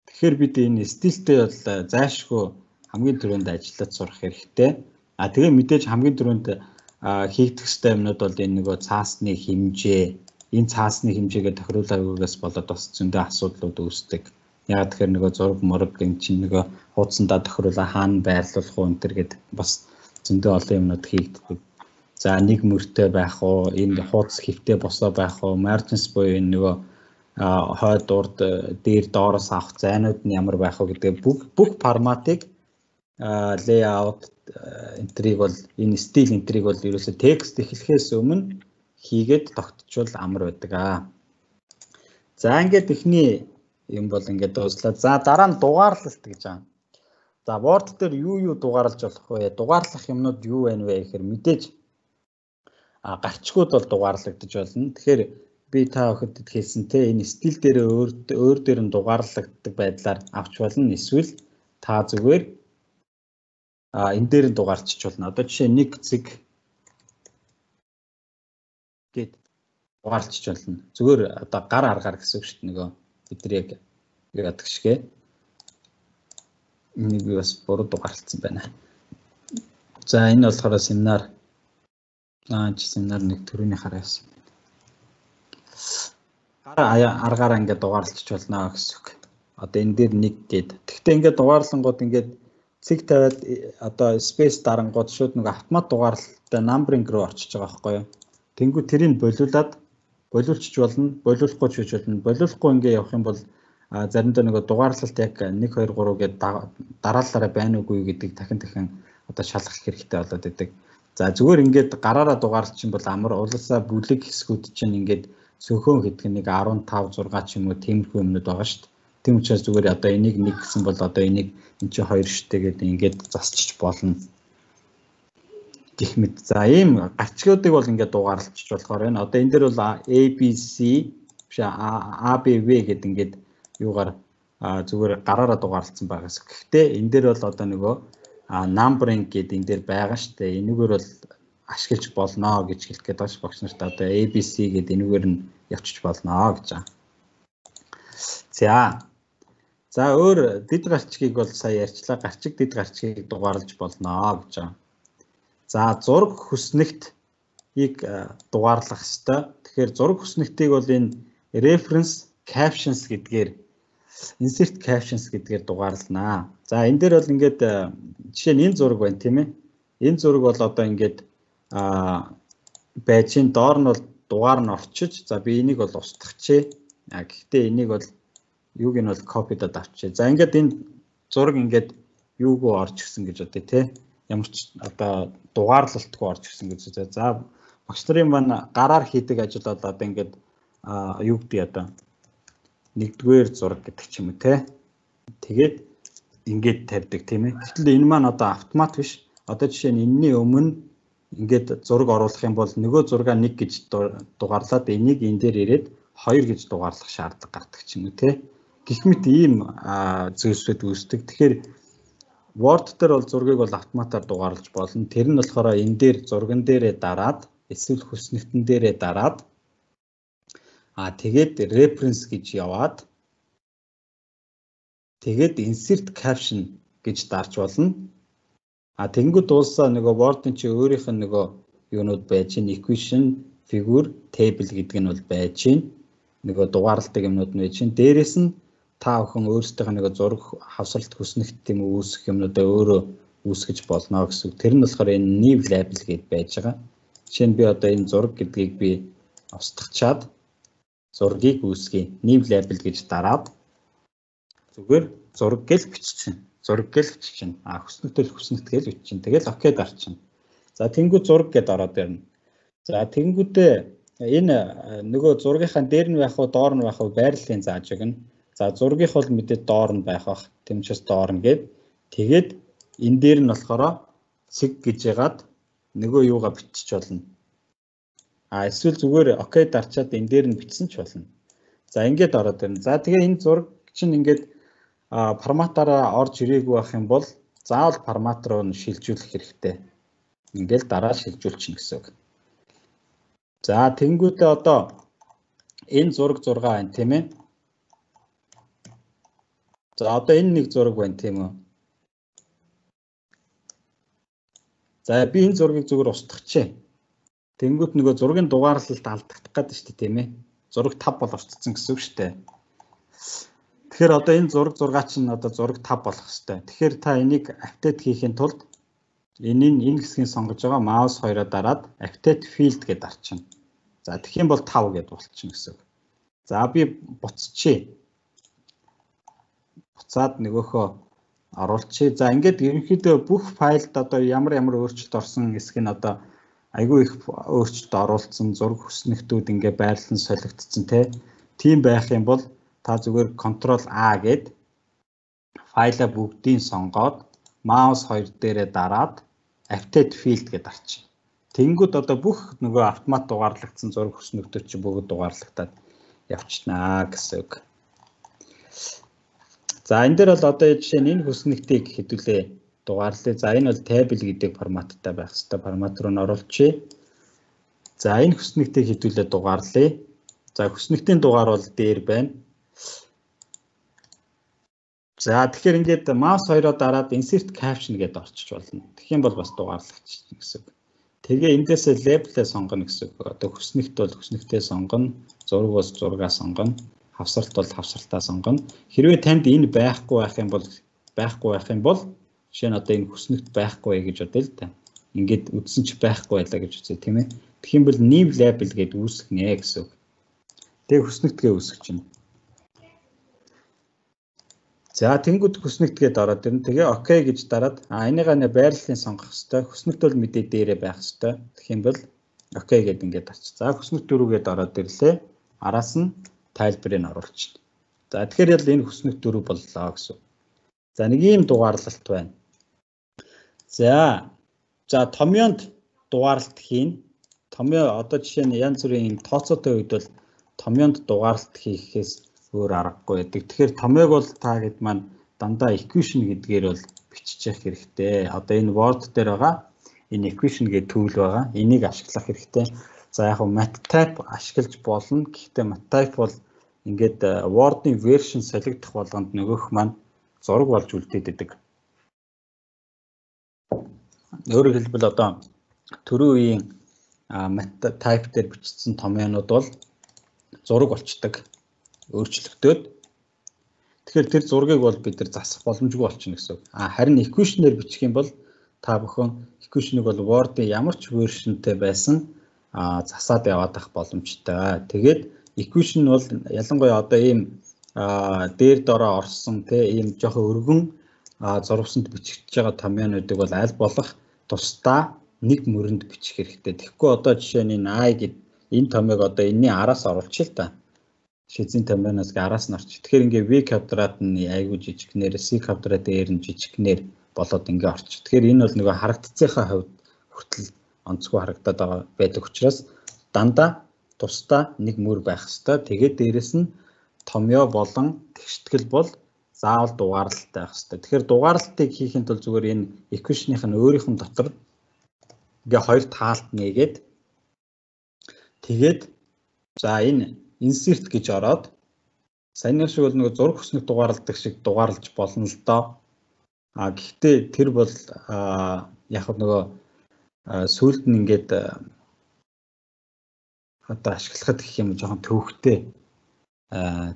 Тэгэхээр бид энэ стилтэй бол зайшгүй хамгийн түрүүнд ажиллаж сурах хэрэгтэй. А тэгээ мэдээж хамгийн түрүүнд хийгдэх ёстой юмнууд бол энэ нөгөө цаасны хэмжээ, энэ цаасны хэмжээгээ тохируулаагүйгээс болоод бас зөндөө асуудлууд үүсдэг. Яг тэгэхээр нөгөө зураг мураг эн чинь нөгөө хуудсандаа тохируулаа хаана байрлуулах уу энэ төр гэд бас зөндөө олон юмнууд хийгддэг. За нэг мөртэй байх уу, энэ хуудас хэвтэй босоо байх уу, margins буюу энэ нөгөө хойд урд дээр доороос авах зайнууд нь ямар байх вэ гэдэг бүх бүх форматыг layout энтриг бол энэ стил энтриг бол ерөөсөө текст эхлэхээс өмнө хийгээд тогтчвол амар байдаг аа. За ингээд эхний юм бол ингээд дууслаа. За дараа нь дугаарлалт гэж байгаа. За Word дээр юу юу дугаарлаж болох вэ? Дугаарлах юмнууд юу байна вэ гэхээр мэдээж а гарчгууд бол дугаарлагдаж болно. Тэгэхээр би та бүхэнд хэлсэн те энэ стил дээр өөр өөр дээр нь дугаарлагддаг байдлаар авч болно. Эсвэл та зүгээр а энэ дээр нь дугаарчиж болно. Одоо жишээ нэг зэг гээд дугаарчиж болно. Зүгээр одоо гар аргаар гэсэн үг шүү дээ нөгөө бид нар яг яадаг шигэ. Энийг би бас буруу дугаарлцсан байна. За энэ болохоор семинар аа чи семинар нэг төрөний хараа яасан. Гар аргаараа ингээд дугаарлчих болно гэсэн үг. Одоо энэ дээр нэг гээд. Тэгвэл ингээд дугаарлангууд ингээд цэг тавиад э, одоо space дарангууд шууд нэг автомат дугаарлалтай numbering руу орчиж байгаа байхгүй юу. Тэнгүү тэрийг болиулаад болиулчих болно, болиулахгүй ч гэж болно. Болиулахгүй ингээ явах юм бол заримдаа нөгөө дугаарлалт яг 1 2 3 гээд дараалалаараа байна уугүй гэдэг дахин дахин одоо шалгах хэрэгтэй болоод идэг. За зүгээр ингээд гараараа дугаарлах юм бол амар улсаа бүлэг хэсгүүд чинь ингээд сөхөн гэдэг нэг 15 6 ч юм уу тиймэрхүү юмнууд байгаа шүү дээ. Тийм учраас зүгээр одоо энийг нэг гэсэн бол одоо энийг эн чинь хоёр штэ гэдэг ингээд засчиж болно гэх мэт. За ийм гачгуудыг бол ингээд дугаарлалчих болохоор байна. Одоо энэ дээр бол ABC биш ABV гэдэг ингээд юугаар зүгээр гараараа дугаарлалцсан байгаас. Гэхдээ энэ дээр бол одоо нөгөө numbering гэдэг энэ дээр байгаа штэ. Энэгээр бол ашиглаж болно гэж хэлэх гээд байгаа ш багш нарт одоо ABC гэдэг энэгээр нь явчих болно гэж байгаа. За За өөр дэд гарчгийг бол сая ярьчлаа. Гарчиг дэд гарчгийг дугаарлаж болно гэж байгаа. За зураг хүснэгт ийг дугаарлах ёстой. Тэгэхээр зураг хүснэгтийг бол энэ reference captions гэдгээр insert captions гэдгээр дугаарланаа. За энэ дээр бол ингээд жишээ нь энэ зураг байна тийм ээ. Энэ зураг бол одоо ингээд а байж ин доор нь бол дугаар нь орчиж за би энийг бол устгахчээ. А гэхдээ энийг бол юуг нь бол копидод авчээ. За ингээд энэ зураг ингээд юугөө орж ирсэн гэж бодъё те. Ямар ч одоо дугаарлалтгүй орж ирсэн гэж. За багш нарын маань гараар хийдэг ажил бол одоо ингээд юу гэдэг одоо нэгдүгээр зураг гэдэг ч юм уу те. Тэгээд ингээд тавьдаг тийм ээ. Гэтэл энэ маань одоо автомат биш. Одоо жишээ нь энэний өмнө ингээд зураг оруулах юм бол нөгөө зургаа 1 гэж дугаарлаад энийг энэ дээр ирээд 2 гэж дугаарлах шаардлага гардаг ч юм уу те. Гэх мэт ийм зүйлсүүд үүсдэг. Тэгэхээр Word дээр бол зургийг бол автоматар дугаарлаж болно. Тэр нь болохоор энэ дээр зурган дээрээ дараад эсвэл хүснэгтэн дээрээ дараад а тэгээд reference гэж яваад тэгээд insert caption гэж дарж болно. А тэнгууд дуусаа нөгөө Word-ын чи өөрийнх нь нөгөө юунууд байж чинь equation, figure, table гэдэг нь бол байж чинь нөгөө дугаарладаг юмнууд нь байж чинь дээрэс нь та бүхэн өөрсдийнхөө нэг зураг хавсралт хүснэгт тийм үүсэх юмнуудаа өөрөө үүсгэж болно гэсэн. Тэр нь болохоор энэ new label гэдээ байж байгаа. Жишээ нь би одоо энэ зураг гэдгийг би устгачаад зургийг үүсгэе. New label гэж дараад зүгээр зураг гэл биччихнэ зураг гэл чинь а хүснэгтэл хүснэгт гэл үтчин тэгэл окей дарчин. За тэнгүү зураг гэдээ ороод ирнэ. За тэнгүүдээ энэ нөгөө зургийнхаа дээр нь байх уу доор нь байх уу байрлалын зааж өгнө. За зургийнх бол мэдээд доор нь байх бах тэмчээс доор нь гээд тэгээд энэ дээр нь болохоор цэг гэж ягаад нөгөө юугаа бичиж болно. А эсвэл зүгээр окей дарчаад энэ дээр нь бичсэн ч болно. За ингээд ороод ирнэ. За тэгээ энэ зураг чинь ингээд форматаараа орж ирээгүй байх юм бол заавал формат руу нь шилжүүлэх хэрэгтэй. Ингээл дараа шилжүүлчихнэ гэсэн үг. За тэнгуүтээ одоо энэ зураг 6 байна тийм ээ. За одоо энэ нэг зураг байна тийм үү. За би энэ зургийг зүгээр устгахчээ. Тэнгүүт нөгөө зургийн дугаарлалт алдагдах гэдэг шүү дээ тийм ээ. Зураг 5 бол орцсон гэсэн үг шүү дээ. Тэгэхээр одоо энэ зураг 6 чинь одоо зураг 5 болох хэвээр. Тэгэхээр та энийг апдейт хийхин тулд энийн энэ хэсгийг сонгож байгаа маус хоёроо дараад апдейт field гэдээ арчина. За тэгэх юм бол 5 гэдээ болчихно гэсэн үг. За би буцчихъя. Буцаад нөгөөхөө оруулчихъя. За ингээд ерөнхийдөө бүх файлд одоо ямар ямар өөрчлөлт орсон хэсэг нь одоо айгүй их өөрчлөлт оруулсан зураг хүснэгтүүд ингээ байрлан солигдсон тийм байх юм бол та зүгээр Ctrl A гээд файлаа бүгдийг сонгоод маус хоёр дээрээ дараад Update Field гэдээ арчи. Тэнгүүд одоо бүх нөгөө автомат дугаарлагдсан зураг хүснэгтүүд чи бүгд дугаарлагдаад явчихнаа гэсэн үг. За энэ дээр бол одоо жишээ нь энэ хүснэгтийг хэдүүлээ дугаарлаа. За энэ бол table гэдэг форматтай байх хэвээр формат руу н оруулчихъя. За энэ хүснэгтийг хэдүүлээ дугаарлаа. За хүснэгтийн дугаар бол дээр байна. За тэгэхээр ингээд mouse хоёроо дараад insert caption гэдээ орчиж болно. Тэгэх юм бол бас дугаарлагч гэсэн үг. Тэгээ эндээсээ label-ээ сонгоно гэсэн үг. Одоо хүснэгт бол хүснэгтээ сонгоно, зураг бол зургаа сонгоно, хавсралт бол хавсралтаа сонгоно. Хэрвээ танд энэ байхгүй байх юм бол байхгүй байх юм бол жишээ нь одоо энэ хүснэгт байхгүй гэж бодъё л та. Ингээд үдсэн ч байхгүй байлаа гэж үзье тийм ээ. Тэгэх юм бол new label гэдээ үүсгэнэ гэсэн үг. Тэгээ хүснэгтгээ үүсгэж байна. За тэнгууд хүснэгтгээд ороод ирнэ. Тэгээ окей гэж дараад а энийгээ нэ байрлалын сонгох хэвээр. Хүснэгт бол мэдээ дээрээ байх хэвээр. Тэгэх юм бол окей гэд ингээд арч. За хүснэгт дөрүүгээд ороод ирлээ. Араас нь тайлбарыг оруулчихна. За тэгэхээр ял энэ хүснэгт дөрөв боллоо гэсэн. За нэг ийм дугаарлалт байна. За за томьёонд дугаарлалт хийн. Томьёо одоо жишээ нь янз бүрийн юм тооцоотой үед бол томьёонд дугаарлалт хийхээс өөр аргагүй байдаг. Тэгэхээр томьёог бол та хэд маань дандаа equation гэдгээр бол биччих хэрэгтэй. Одоо энэ Word дээр байгаа энэ equation гэдэг түүл байгаа. Энийг ашиглах хэрэгтэй. За яг нь MATLAB ашиглаж болно. Гэхдээ MATLAB бол ингээд э, Word-ын version солигдох болгонд нөгөөх маань зураг болж үлдээдэг. Өөрөөр хэлбэл одоо түрүү үеийн MATLAB дээр бичсэн томьёонууд бол зураг болчдөг өөрчлөгдөд тэгэхээр тэр зургийг бол бид нар засах боломжгүй болчихно гэсэн үг. А харин equation-ээр бичих юм бол та бүхэн equation-ыг бол Word-ийн ямар ч version-тэй байсан засаад яваад ах боломжтой. Тэгээд equation бол ялангуяа одоо ийм дээр дороо орсон те ийм жоохон өргөн зурвсанд бичигдэж байгаа томьёонуудыг бол аль болох тусдаа нэг мөрөнд бичих хэрэгтэй. Тэгэхгүй одоо жишээ нь i гэд энэ томьёог одоо энэний араас оруулчих л да. Шизийн томьёоноос араас нь орчих. Тэгэхээр ингээ v квадрат нь айгүй жижигнэр, c квадрат дээр нь жижигнэр болоод ингээ орчих. Тэгэхээр энэ бол нөгөө харагдцынхаа хувьд хүртэл онцгой харагдаад байгаа байдаг учраас дандаа тусдаа нэг мөр байх хэвээр. Тэгээд дээрэс нь томьёо болон тэгштгэл бол заавал дугаарлалтай байх хэвээр. Тэгэхээр дугаарлалтыг хийхин тулд зүгээр энэ equation-ийнх нь өөрийнх нь дотор ингээ хоёр таалт нээгээд тэгээд за энэ insert гэж ороод саяны шиг бол нөгөө зураг хүснэг дугаарладаг шиг дугаарлаж болно л доо. А гэхдээ тэр бол яг нөгөө сүүлд нь ингээд одоо ашиглахад гэх юм жоохон төвхтэй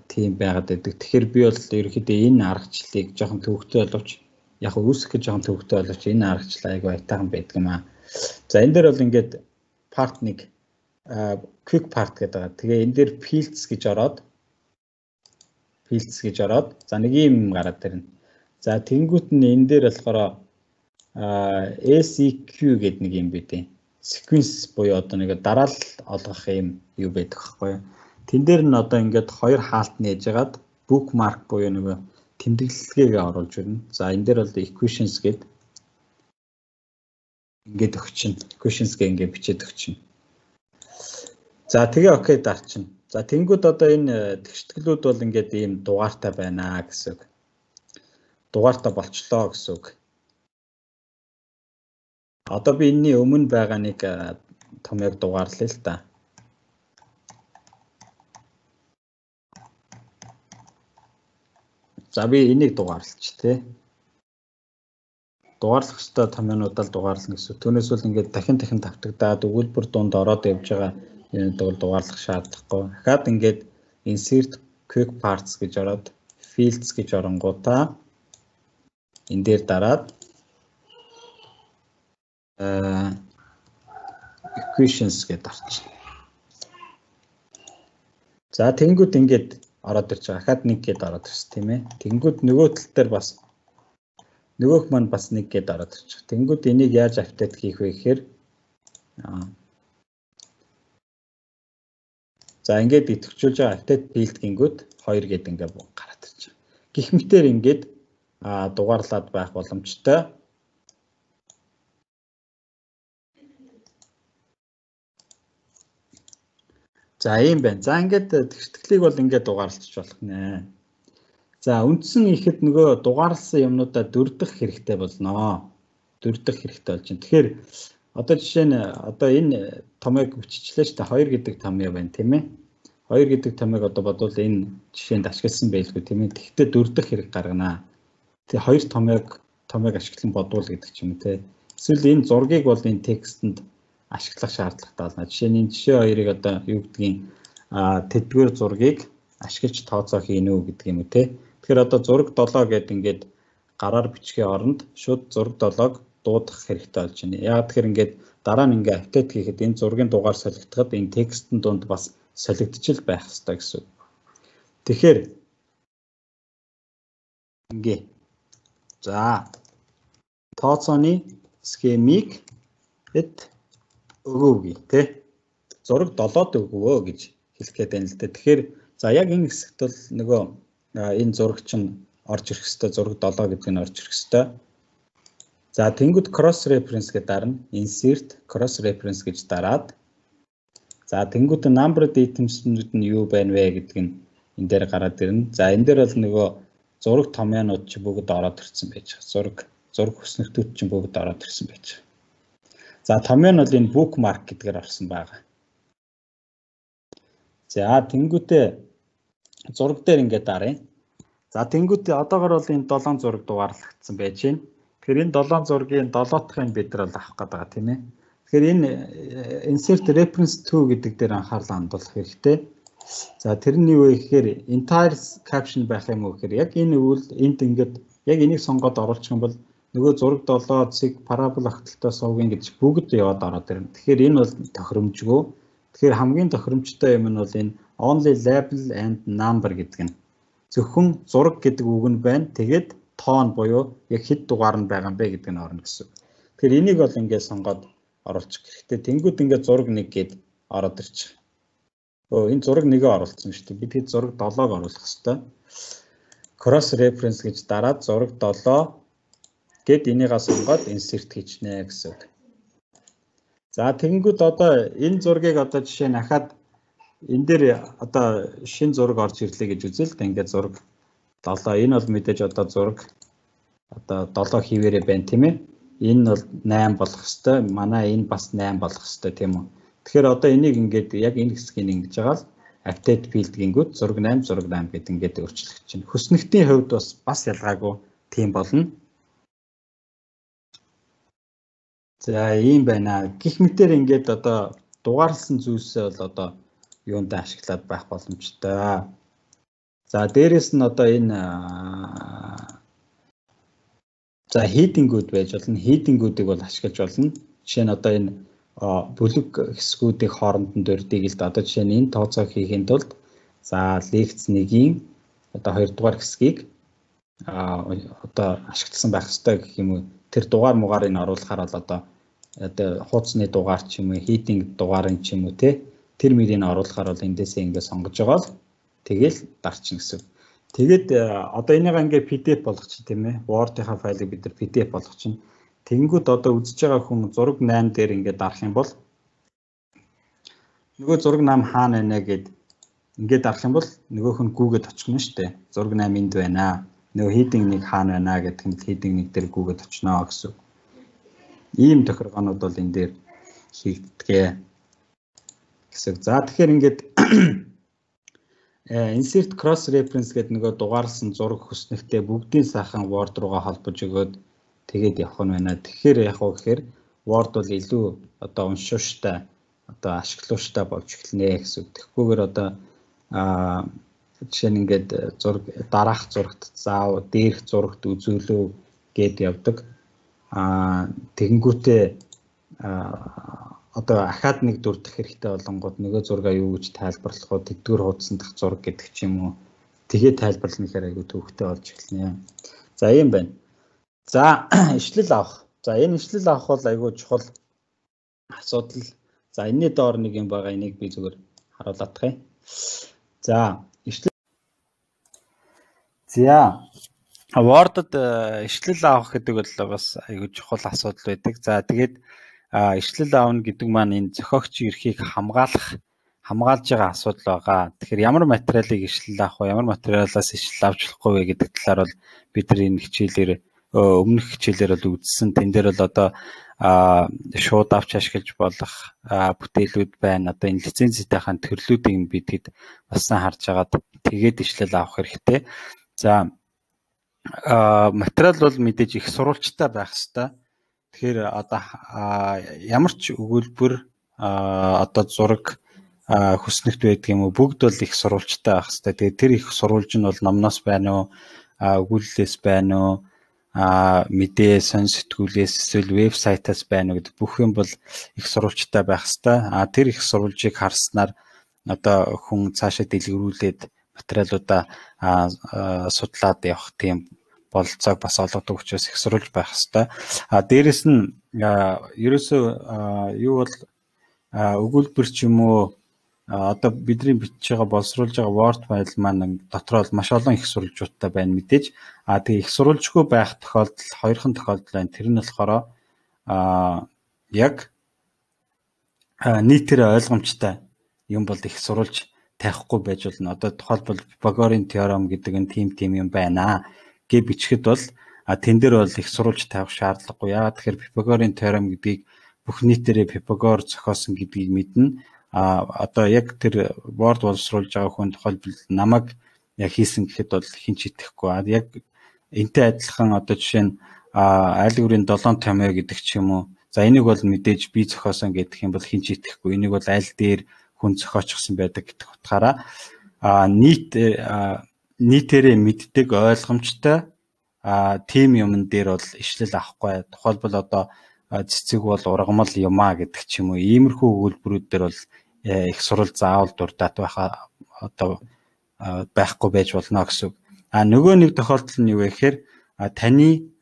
тийм байгаад байдаг. Тэгэхээр би бол ерөөхдөө энэ аргачлалыг жоохон төвхтэй боловч яг үүсгэх гэж жоохон төвхтэй боловч энэ аргачлал айгүй айтайхан байдаг юм аа. За энэ дээр бол ингээд part 1 quick part гэдэг байгаа. Тэгээ энэ дээр fields гэж ороод fields гэж ороод за нэг юм гараад ирнэ. За тэнгуут нь энэ дээр болохоор SEQ гэдэг нэг юм байдیں۔ sequence буюу одоо нэг дараал олгох юм юу байдаг байхгүй юу? Тэн дээр нь одоо ингээд хоёр хаалт нээж хагаад bookmark буюу нэг тэмдэглэлгээгээ оруулж ирнэ. За энэ дээр бол equations гэдэг ингээд өгчин. Equations гээ ингээд бичээд өгчин. За тэгээ окей дарчин. За тэнгууд одоо энэ тэгшгэлүүд бол ингээд ийм дугаартай байна гэсэн үг. Дугаартай болчлоо гэсэн үг. Одоо би энэний өмнө байгаа нэг томьёог дугаарлаа л та. За би энийг дугаарлаж тий. Дугаарлах ёстой томьёонуудаа л дугаарлана гэсэн. Түүнээс бол ингээд дахин дахин тавтагдаад өгүүлбэр дунд ороод явж байгаа энэ бол дугаарлах шаардлагагүй. Дахиад ингээд insert quick parts гэж ороод fields гэж оронгуудаа энэ дээр дараад equations гэдээ орчих. За тэнгууд ингээд ороод ирж байгаа. Ахаад нэг гээд ороод ирсэн тийм ээ. Тэнгүүд нөгөө тал дээр бас нөгөөх маань бас нэг гээд ороод ирж байгаа. Тэнгүүд энийг яаж апдейт хийх вэ гэхээр За ингээд идэвхжүүлж байгаа апдейт field гингүүд 2 гээд ингээд гараад ирж байгаа. Гэх мэтээр ингээд дугаарлаад байх боломжтой. За ийм байна. За ингээд тэгшгэлийг бол ингээд дугаарлчих болох нэ. За үндсэн ихэд нөгөө дугаарлсан юмнуудаа дөрдөх хэрэгтэй болноо. Дөрдөх хэрэгтэй болж байна. Тэгэхээр одоо жишээ нь одоо энэ томьёог биччихлээ ч та 2 гэдэг томьёо байна тийм ээ. 2 гэдэг томьёог одоо бодвол энэ жишээнд ашигласан байлгүй тийм ээ. Тэгтээ дөрдөх хэрэг гарганаа. Тэгээ хоёр томьёог томьёог ашиглан бодвол гэдэг ч юм те. Эсвэл энэ зургийг бол энэ текстэнд ашиглах шаардлагатай болно. Жишээ нь жишээ хоёрыг одоо юу гэдгийг тэдгээр зургийг ашиглаж тооцоо хийнэ үү гэдэг юм үү те. Тэгэхээр одоо зураг 7 гэдэг ингээд гараар бичгийн оронд шууд зураг 7-ог дуудах хэрэгтэй болж байна. Яг тэгэхээр ингээд дараа нь ингээд апдейт хийхэд энэ зургийн дугаар солигдоход энэ текстэн донд бас солигдчихл байх хэрэгтэй гэсэн үг. Тэгэхээр ингээ. За. Тооцооны схемийг эд өгөөгүй тий. Зураг 7-д өгвөө гэж хэлэх гээд байна л дээ. Тэгэхээр за яг энэ хэсэгт бол нөгөө энэ зураг чинь орж ирэх хэвээр зураг 7 гэдэг нь орж ирэх хэвээр. За тэнгууд cross reference гэдэг дарна insert cross reference гэж дараад за тэнгууд numbered items-нүүд нь юу байна вэ гэдэг нь энэ дээр гараад ирнэ. За энэ дээр бол нөгөө зураг томьёонууд чи бүгд ороод ирсэн байж байгаа. Зураг зураг хүснэгтүүд чинь бүгд ороод ирсэн байж байгаа. За томьёо нь бол энэ bookmark гэдгээр орсон байгаа. За тэнгуүтээ зураг дээр ингээд даръя. За тэнгуүтээ одоогор бол энэ 7 зураг дугаарлагдсан байж байна. Тэгэхээр энэ 7 зургийн 7 дахь нь бид нар авах гэдэг байгаа тийм ээ. Тэгэхээр энэ э, insert reference to гэдэг дээр анхаарлаа хандуулах хэрэгтэй. За тэр нь юу вэ гэхээр entire caption байх юм уу гэхээр яг энэ үйл энд ингээд яг энийг сонгоод оруулах юм бол нөгөө зураг 7 цэг парабол огтолтой сувгийн гэж бүгд яваад ороод ирнэ. Тэгэхээр энэ бол тохиромжгүй. Тэгэхээр хамгийн тохиромжтой юм нь бол энэ only label and number гэдэг нь. Зөвхөн зураг гэдэг үг нь байна. Тэгээд тоон буюу яг хэд дугаар нь байгаа юм бэ гэдэг нь орно гэсэн. Тэгэхээр энийг бол ингээд сонгоод оруулчих хэрэгтэй. Тэнгүүд ингээд зураг 1 гээд ороод ирчих. Өө энэ зураг 1-өө оруулсан шүү дээ. Би тэгээд зураг 7-ыг оруулах хэрэгтэй. Cross reference гэж дараад зураг 7 гэд энийгээ сонгоод insert хийчихнэ гэсэн үг. За тэгэнгүүт одоо энэ зургийг одоо жишээ нь ахаад энэ дээр одоо шин зураг орж ирлээ гэж үзэл та ингээд зураг 7 энэ бол мэдээж одоо зураг одоо 7 хിവэрэ байна тийм ээ. Энэ бол 8 болох хэвээр манай энэ бас 8 болох хэвээр тийм үү. Тэгэхээр одоо энийг ингээд яг энэ хэсгийг ингэж байгаа л update field гингүүд зураг 8 зураг 8 гэдэг ингээд өөрчлөх чинь. Хөснөгтийн хувьд бас бас ялгаагүй тийм болно. За ийм байна. Гэх мэтэр ингээд одоо дугаарлсан зүйлсээ бол одоо юунд ашиглаад байх боломжтой. За дээрэс нь одоо энэ за хийдингүүд байж болно. Хийдингүүдийг бол ашиглаж болно. Жишээ нь одоо энэ бүлэг хэсгүүдийн хооронд нь дөрдийг л одоо жишээ нь энэ тооцоо хийхэд тулд за лекц 1-ийн одоо 2 дугаар хэсгийг а одоо ашигласан байх ёстой гэх юм уу тэр дугаар мугаарыг оруулахаар бол одоо одоо хуудасны дугаар ч юм уу хийдинг дугаарын ч юм уу те тэр мөрийг оруулахаар бол эндээсээ ингээд сонгож байгаа л тэгэл дарчин гэсэн. Тэгээд одоо энийг ингээд PDF болгочих тийм ээ. Word-ийнхаа файлыг бид нар PDF болгочих. Тэнгүүд одоо үзэж байгаа хүн зураг 8 дээр ингээд дарах юм бол нөгөө зураг 8 хаана байна гэд ингээд дарах юм бол нөгөөх нь гүүгээд очихно шүү дээ. Зураг 8 энд байна. Нөгөө хийдинг нэг хаана байна гэдэг нь хийдинг нэг дээр гүүгээд очино гэсэн. Ийм тохиргоонууд бол энэ дээр хийгддэг гэсэн. За тэгэхээр ингээд insert cross reference гэдэг нөгөө дугаарлсан зураг хүснэгтэй бүгдийн сайхан Word руугаа холбож өгөөд тэгээд явах нь байна. Тэгэхээр яг уу гэхээр Word бол илүү одоо уншууштай одоо ашиглууштай болж эхэлнэ гэсэн үг. Тэгэхгүйгээр одоо аа жишээ нь ингээд зураг дараах зурагт заав дээрх зурагт үзүүлүү гэд явдаг. Аа тэгэнгүүтээ одоо ахаад нэг дүрдэх хэрэгтэй болонгууд нөгөө зургаа юу гэж тайлбарлах вэ? Тэдгээр хуудсан дах зураг гэдэг ч юм уу. Тэгээ тайлбарлах гэхээр айгүй төвхтэй болж эхэлнэ. За ийм байна. За [CLEARS THROAT] ишлэл авах. За энэ ишлэл авах бол айгүй чухал асуудал. За энэний доор нэг юм байгаа энийг би зүгээр харуулах юм. За ишлэл За Word-д э, ишлэл авах гэдэг бол бас айгүй чухал асуудал байдаг. За тэгээд ишлэл аавна гэдэг маань энэ зохиогч эрхийг хамгаалах хамгаалж байгаа асуудал байгаа. Тэгэхээр ямар материалыг ишлэл авах вэ? Ямар материалаас ишлэл авч болохгүй вэ гэдэг талаар бол бид нар энэ хичээлээр өмнөх хичээлээр бол үзсэн. Тэн дээр бол одоо шууд авч ашиглаж болох бүтээлүүд байна. Одоо энэ лицензитайхаа төрлүүдийг бидэд басан харж агаад тэгээд ишлэл авах хэрэгтэй. За а материал бол мэдээж их сурвалжтай байх хэвээр. Тэгэхээр одоо ямар ч өгүүлбэр одоо зураг хүснэгт байдаг юм уу бүгд бол их сурвалжтай байх хэвээр. Тэгээд тэр их сурвалж нь бол номноос байна уу өгүүлэлээс байна уу а мэдээ сон сэтгүүлээс эсвэл вебсайтаас байна гэдэг бүх юм бол их сурвалжтай байх хэвээр. А тэр их сурвалжийг харснаар одоо хүн цаашаа дэлгэрүүлээд материалуудаа судлаад явах тийм бололцоог бас олгодог учраас их сурвалж байх хэвээр. А дээрэс нь ерөөсөө юу бол өгүүлбэр ч юм уу одоо бидний бичиж байгаа боловсруулж байгаа Word файл маань дотроо маш олон их сурвалжуудтай байна мэдээж. А тэгээ их сурвалжгүй байх тохиолдол хоёрхан тохиолдол байна. Тэр нь болохоор а яг нийтээр ойлгомжтой юм бол их сурвалж тавихгүй байж болно. Одоо тухайлбал Pythagorean theorem гэдэг нь тим тим юм байна гэж бичихэд бол а тэн дээр бол их сурвалж тавих шаардлагагүй. Яагаад тэгэхээр Pythagorean theorem гэдгийг бүх нийтээрээ Pythagore зохиосон гэдгийг мэднэ а одоо яг тэр борд боловсруулж байгаа хүн тухайлбал намайг яг хийсэн гэхэд бол хин ч итгэхгүй. А яг энтэй адилхан одоо жишээ нь айлгүрийн 7 томьёо гэдэг ч юм уу. За энийг бол мэдээж би зохиосон гэдэг юм бол хин ч итгэхгүй. Энийг бол аль дээр хүн зохиочихсон байдаг гэдэг утгаараа а нийт нийтээрээ мэддэг ойлгомжтой тим юмн дээр бол ишлэл авахгүй. Тухайлбал одоо цэцэг бол ургамал юмаа гэдэг ч юм уу. Иймэрхүү өгүүлбэрүүд дээр бол их сурал заавал дурдаад байхаа одоо байхгүй байж болно гэсэн үг. А нөгөө нэг тохиолдол нь юу вэ гэхээр таны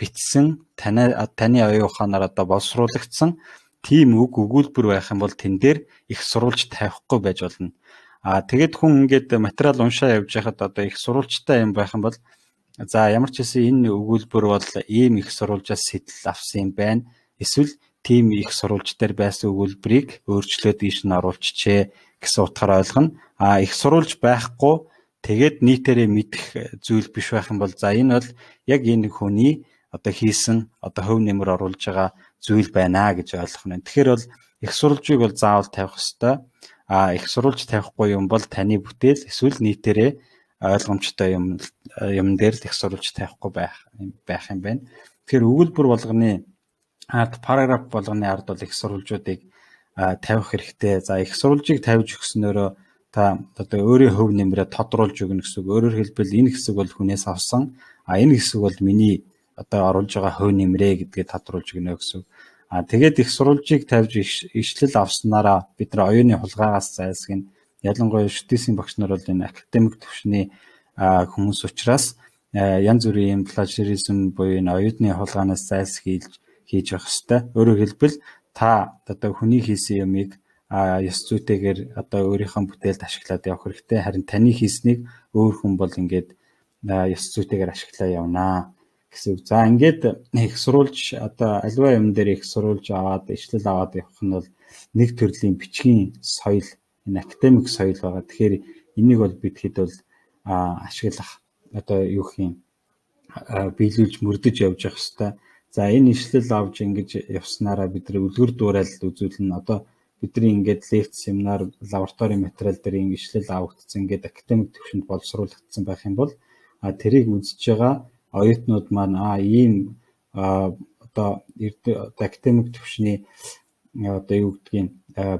бичсэн таны таны оюун ухаанаар одоо боловсруулагдсан тийм үг өгүүлбэр байх юм бол тэн дээр их сурвалж тавихгүй байж болно. А тэгэд хүн ингээд материал уншаа явж байхад одоо их сурвалжтай юм байх юм бол за ямар ч хэсэн энэ өгүүлбэр бол ийм их сурвалжаас сэтэл авсан юм байна. Эсвэл тийм их сурвалж дээр байсан өгүүлбэрийг өөрчлөөд ийш нь оруулчихжээ гэсэн утгаар ойлгоно. А их сурвалж байхгүй тэгээд нийтээрээ мэдэх зүйл биш байх юм бол за энэ бол яг энэ хүний одоо хийсэн одоо хөв нэмэр оруулж байгаа зүйл байна гэж ойлгох нь. Тэгэхээр бол их сурвалжийг бол заавал тавих ёстой а их сурвалж тавихгүй юм бол таны бүтээл эсвэл нийтээрээ ойлгомжтой юм юм дээр л их сурвалж тавихгүй байх байх юм байна. Тэгэхээр өгүүлбэр болгоны ард параграф болгоны ард бол их сурвалжуудыг тавих хэрэгтэй. За их сурвалжийг тавьж өгснөөрөө та одоо өөрийн хөв нэмрээ тодруулж өгнө гэсэн үг. Өөрөөр хэлбэл энэ хэсэг бол хүнээс авсан, а энэ хэсэг бол миний одоо оруулж байгаа хөв нэмрээ гэдгээ тодруулж өгнө гэсэн. А тэгээд их сурвалжийг тавьж ишлэл авснараа бид нар оюуны хулгаагаас зайлсхийх ялангуяа шүтээсийн багш нар бол энэ академик төвшний хүмүүс учраас янз бүрийн плажеризм буюу энэ оюутны хулгаанаас зайлсхийж хийж явах хэрэгтэй. Өөрөөр хэлбэл та одоо хүний хийсэн юмыг ёс зүйтэйгээр одоо өөрийнхөө бүтээлд ашиглаад явах хэрэгтэй. Харин таны хийснийг өөр хүн бол ингээд ёс зүйтэйгээр ашиглаа явнаа гэсэн үг. За ингээд их сурулж одоо альва юм дээр их сурулж аваад ишлэл аваад явах нь бол нэг төрлийн бичгийн соёл энэ академик соёл байгаа. Тэгэхээр энийг бол бид хэд бол ашиглах одоо юу гэх юм биелүүлж мөрдөж явж явах хэрэгтэй. За энэ ишлэл авч ингэж явснараа бид нар үлгэр дуурайл үзүүлнэ. Одоо бидний ингээд лекц семинар лаборатори материал дээр ингэ ишлэл авагдсан ингээд академик төвшөнд боловсруулагдсан байх юм бол тэрийг үзэж байгаа оюутнууд маань аа ийм одоо академик төвшний одоо юу гэдгийг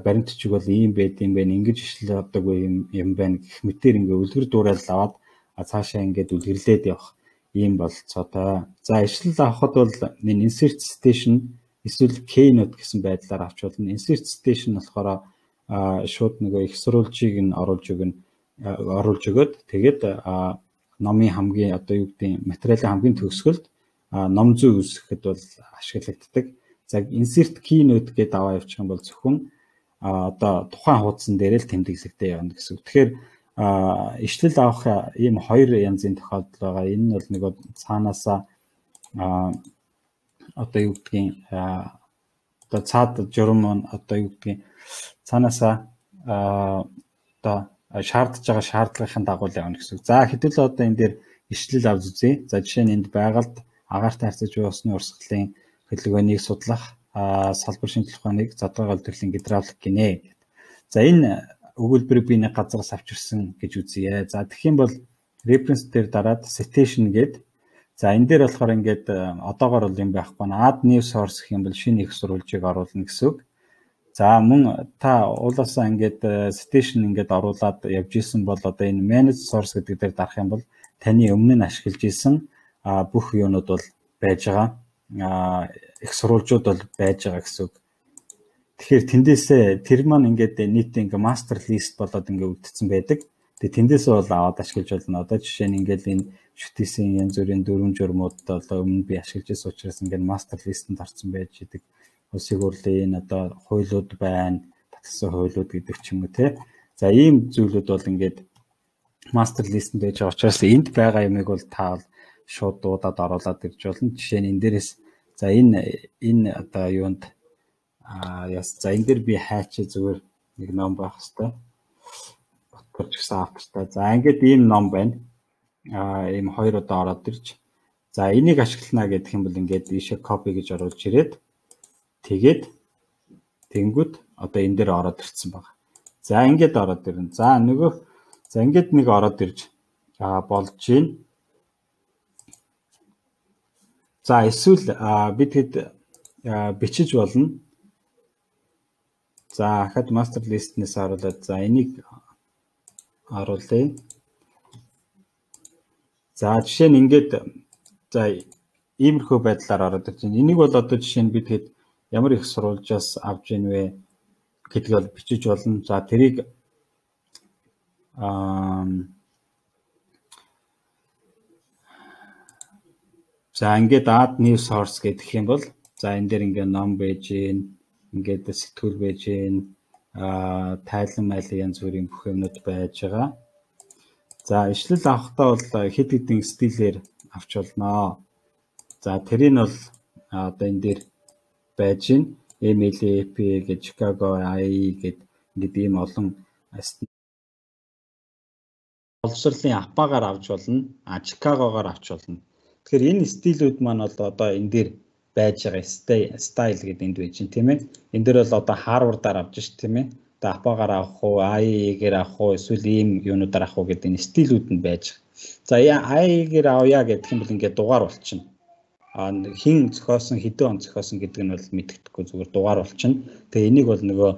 баримтчиг бол ийм байд юм байна ингэж ишлэл одоогүй юм юм байна гэх мэтэр ингээ үлгэр дуурайл аваад цаашаа ингээд үлгэрлээд явах ийм болцоотой. За ишлэл авахд бол insert station эсвэл keynote гэсэн байдлаар авч болно. Insert station болохоор шууд нөгөө их сурвалжийг нь оруулж өгнө оруулж өгöd тэгээд номын хамгийн одоо юу гэдэг материалын хамгийн төгсгөлд ном зүй үүсгэхэд бол ашиглагддаг. За insert keynote гэдэг аваа явуучих юм бол зөвхөн одоо тухайн хуудсан дээр л тэмдэглэгдээ явна гэсэн. Тэгэхээр ишлэл авах ийм хоёр янзын тохиолдол байгаа. Энэ нь бол нэг цаанаасаа одоо юу гэдгийг одоо цаад журам одоо юу гэдгийг цаанаасаа одоо шаардж байгаа шаардлагын дагуу л явна гэсэн. За хэдүүл одоо энэ дээр ишлэл авч үзье. За жишээ нь энд байгальд агаартай харьцаж буй усны урсгалын хөдөлгөөнийг судлах салбар шинжилх ухааныг задгай голдрлын гидравлик гинэ. За энэ өгүүлбэрийг би нэг газраас авчирсан гэж үзье. За тэгэх юм бол reference дээр дараад citation гээд за энэ дээр болохоор ингээд одоогор бол юм байхгүй. Add new source гэх юм бол шинэ их сурвалжийг оруулна гэсэн үг. За мөн та уулаасаа ингээд station ингээд оруулаад явж исэн бол одоо энэ manage source гэдэг дээр дарах юм бол таны өмнө нь ашиглаж исэн бүх юунууд бол байж байгаа. Их сурвалжууд бол байж байгаа гэсэн үг. Тэгэхээр тэндээсээ тэр маань ингээд нийт ингээ master list болоод ингээ үлдсэн байдаг. Тэгээ тэндээсээ бол аваад ашиглаж болно. Одоо жишээ нь ингээд энэ шүтээсийн янз бүрийн дөрвөн журмууд одоо өмнө би ашиглаж байсан учраас ингээд master list-д орсон байж идэг улсын хурлын одоо хуулиуд байна, татсан хуулиуд гэдэг ч юм уу те. За ийм зүйлүүд бол ингээд мастер листэнд байж байгаа учраас энд байгаа юмыг бол та шууд дуудаад оруулаад ирж болно. Жишээ нь энэ дээрээс за энэ энэ одоо юунд аа яс за энэ дээр би хайчи зүгээр нэг ном байх хэвээр утгарч гисэн автортай. За ингээд ийм ном байна. Аа ийм хоёр удаа ороод ирж за энийг ашиглана гэдэг юм бол ингээд ийшээ копи гэж оруулж ирээд Тэгээд тэнгүүд одоо энэ дээр ороод ирсэн байгаа. За ингээд ороод ирнэ. За нөгөө за ингээд нэг ороод ирж болж байна. За эсвэл бид хэд бичиж болно. За хахад master list-нээс харуулад за энийг харуулъя. За жишээ нь ингээд За иймэрхүү байдлаар ороод ирж байна. Энийг бол одоо жишээ нь бид хэд ямар их сурвалжаас авж ийн вэ гэдгийг бол бичиж болно. За тэрийг аа За ингээд add new source гэдэг юм бол за энэ дээр ингээ ном байж гин ингээд сэтгүүл байж гин а тайлан майлан янз бүрийн бүх юмнууд байж байгаа. За ишлэл авахдаа бол хэд хэдэн стилээр авч болноо. За тэрийг нь бол одоо энэ дээр байж гин MLAP гэж Chicago IE гэд ингээд ийм олон боловсролын апагаар авч болно. А Чикагогаар авч болно. Тэгэхээр энэ стилүүд маань бол одоо энэ дээр байж байгаа стайл гэдэг энд байж байна тийм ээ. Энэ дээр бол одоо Harvard-аар авч ш тийм ээ. Одоо апагаар авах уу, IE-гээр авах уу, эсвэл ийм юунуудаар авах уу гэдэг энэ стилүүд нь байж байгаа. За IE-гээр авъя гэдэг юм бол ингээд дугаар болчихно. Хин зохиосон хэдэн он зохиосон гэдэг нь бол мэддэхгүй зүгээр дугаар болчихно. Тэгээ энийг бол нөгөө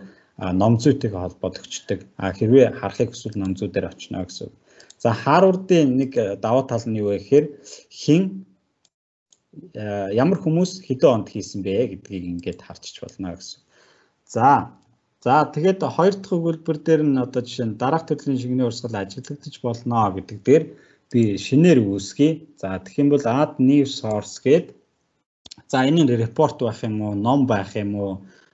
ном зүйтэйгээ холбогдчихдаг. А хэрвээ харахыг хүсвэл ном зүй дээр очино гэсэн. За Harvard-ын нэг даваа тал нь юу вэ гэхээр хин ямар хүмүүс хэдэн онд хийсэн бэ гэдгийг ингээд харчиж болно гэсэн. За За тэгээд хоёр дахь өгүүлбэр дээр нь одоо жишээ нь дараах төрлийн шигний урсгал ажиглагдаж болно гэдэг дээр би шинээр үүсгэе. За тэгэх юм бол add new source гээд за энэ нь report байх юм уу, ном байх юм уу,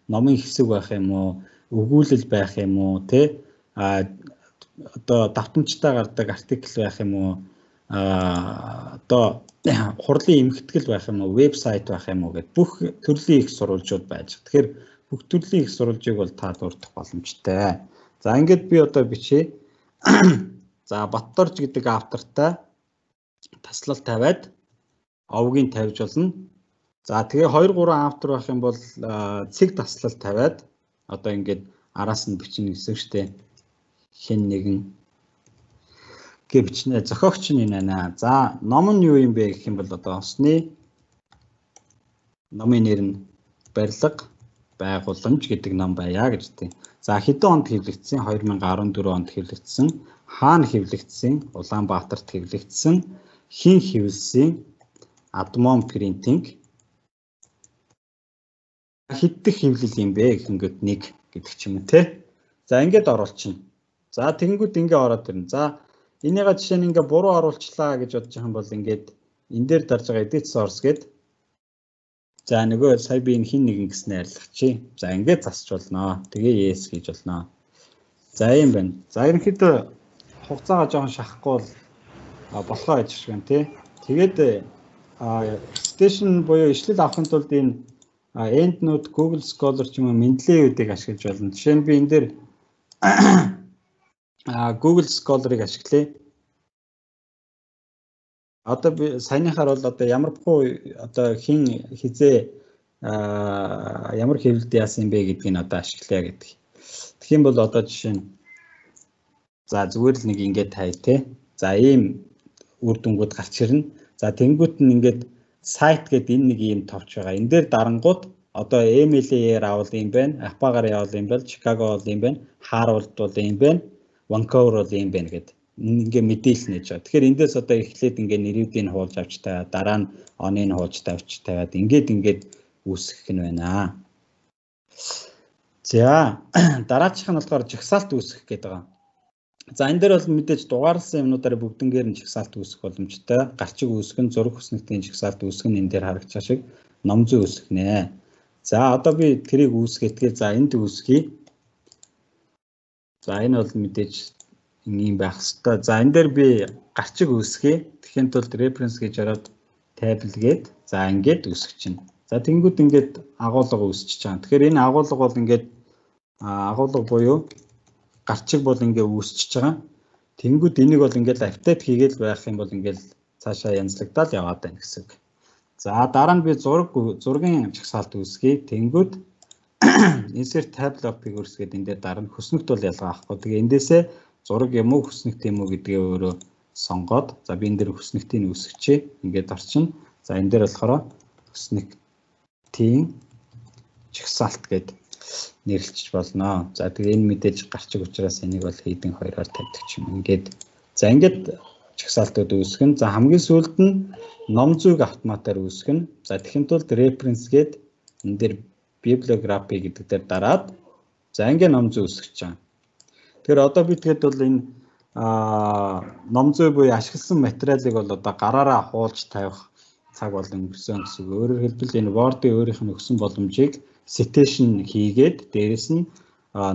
номын хэсэг байх юм уу, өгүүлэл байх юм уу, тэ а одоо давтамжтай гардаг артикл байх юм уу, а одоо [COUGHS] хурлын эмхтгэл байх юм уу, вебсайт байх юм уу гэд бүх төрлийн их сурвалжууд байж. Тэгэхээр бүх төрлийн их сурвалжийг бол та дурдах боломжтой. За ингээд би одоо бичээ. [COUGHS] За Батторж гэдэг автортай таслал тавиад овгийн тавьж болно. За тэгээ 2 3 автор байх юм бол цэг таслал тавиад одоо ингээд араас нь бичнэ гэсэн дээ. Хэн нэгэн гэ бичнэ. Зохиогч нь энэ байна. За ном нь юу юм бэ гэх юм бол одоо осны номын нэр нь барилга байгууламж гэдэг ном байя гэж тийм. За хэдэн онд хэвлэгдсэн? 2014 онд хэвлэгдсэн. Хаана хэвлэгдсэн? Улаанбаатарт хэвлэгдсэн. Хин хэвлсэн? Admon Printing. Хэддэх хэвлэл юм бэ гэхэд нэг гэдэг ч юм уу те. За ингээд оруулчихна. За тэгэнгүүт ингээ ороод ирнэ. За энийга жишээ нь ингээ буруу оруулчлаа гэж бодож байгаа юм бол ингээд энэ дээр дарж байгаа edit source гэдэг За нөгөө сая би энэ хин нэгэн гэснээр арилгачих. За ингээд засч болно. Тэгээ yes гэж болно. За юм байна. За ерөнхийдөө хугацаагаа жоохон шахахгүй бол болохоо гэж байна тий. Тэгээд station буюу ишлэл авахын тулд энэ EndNote, Google Scholar ч юм уу мэдлэгэүүдийг ашиглаж болно. Жишээ нь би энэ дээр [COUGHS] Google Scholar-ыг ашиглая одоо би саяныхаар бол одоо ямар бохоо одоо хин хизээ ямар хэвлэлд яасан юм бэ гэдгийг одоо ашиглая гэдэг. Тэгэх юм бол одоо жишээ нь за зүгээр л нэг ингээд тай те. За ийм үр дүнгууд гарч ирнэ. За тэнгуут нь ингээд сайт гэдэг энэ нэг ийм товч байгаа. Энэ дээр дарангууд одоо MLA-ээр авал юм байна, Апагаар явал юм байна, Чикаго бол юм байна, Harvard бол юм байна, Vancouver бол юм байна гэдэг ингээ мэдээлэл нээж байгаа. Тэгэхээр эндээс одоо эхлээд ингээ нэрүүдийг хуулж авч тавиа дараа нь оныг хуулж тавьч тавиад ингээд ингээд үүсгэх нь байна. За [CLEARS THROAT] дараачих нь болохоор жагсаалт үүсгэх гэдэг байгаа. За энэ дээр бол мэдээж дугаарлсан юмнуудаар бүгднгээр нь жагсаалт үүсгэх боломжтой. Гарчиг үүсгэн зураг хүснэгтийн жагсаалт үүсгэн энэ дээр харагдчих шиг ном зүй үүсгэнэ. За одоо би тэрийг үүсгэтгэе. За энд үүсгэе. За энэ бол мэдээж ийм байх хэвээр. За энэ дээр би гарчиг үүсгэе. Тэхийн тулд reference гэж ороод тайблгээд за ингээд үүсгэж чинь. За тэнгууд ингээд агуулга үүсчихэж байгаа. Тэгэхээр энэ агуулга бол ингээд агуулга буюу гарчиг бол ингээд үүсчихэж байгаа. Тэнгууд энийг бол ингээд апдейт хийгээл байх юм бол ингээд цаашаа янзлагдаад яваад байна гэсэн үг. За дараа нь би зураг зургийн чагсаалт үүсгэе. Тэнгууд [COUGHS] insert tablet-ыг үүсгээд энэ дээр дараа нь хөснөгт бол ялгаа авахгүй. Тэгээ эндээсээ зураг юм уу хүснэгт юм уу гэдгээ өөрөө сонгоод за би энэ дээр хүснэгтийг үүсгэчээ ингээд орчин. За энэ дээр болохоор хүснэгтийн чагсаалт гэд нэрлэж болно. За тэгээ энэ мэдээж гарчиг учраас энийг бол хийдэн хоёроор тавьдаг юм. Ингээд за ингээд чагсаалтууд үүсгэн. За хамгийн сүүлд нь ном зүг автоматар үүсгэн. За тэгхийн тулд reference гээд энэ дээр bibliography гэдэг дээр дараад за ингээ ном зүг үүсгэж байгаа. Тэгэхээр одоо би тэгэхэд бол энэ а ном зүй буюу ашигласан материалыг бол одоо гараараа хуулж тавих цаг бол өнгөрсөн гэсэн. Өөрөөр хэлбэл энэ Word-ийн өөрийнх нь өгсөн боломжийг citation хийгээд дээрэс нь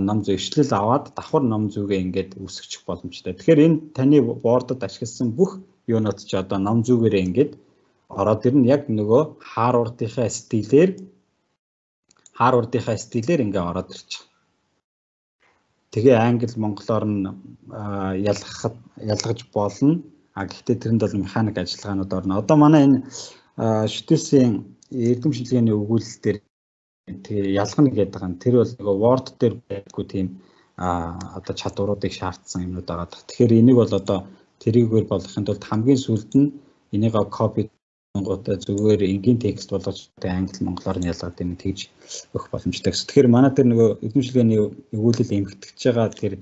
ном зөвшлөл аваад давхар ном зүгээ ингээд үүсгэж боломжтой. Тэгэхээр энэ таны Word-д ашигласан бүх юунууд ч одоо ном зүгээрээ ингээд ороод ирнэ яг нөгөө Harvard-ийнхаа стилээр Harvard-ийнхаа стилээр ингээд ороод ирчих. Тэгээ англи монголоор нь ялгахад ялгаж болно. А гэхдээ тэрэнд бол механик ажиллагаанууд орно. Одоо манай энэ шүтээсийн эрдэм шинжилгээний өгүүлэл дээр тэгээ ялгана гэдэг байгаа. Тэр бол нөгөө Word дээр байдгүй тийм а одоо чадваруудыг шаардсан юмнууд байгаа. Тэгэхээр энийг бол одоо тэрийгээр болгохын тулд хамгийн сүүлд нь энийг копи гоотой зүгээр энгийн текст болгож англи монголоор нь ялгаад юм тэгж өгөх боломжтой гэсэн. Тэгэхээр манай тэр нөгөө эзэмшилгээний өгүүлэл эмгэгдэж байгаа тэр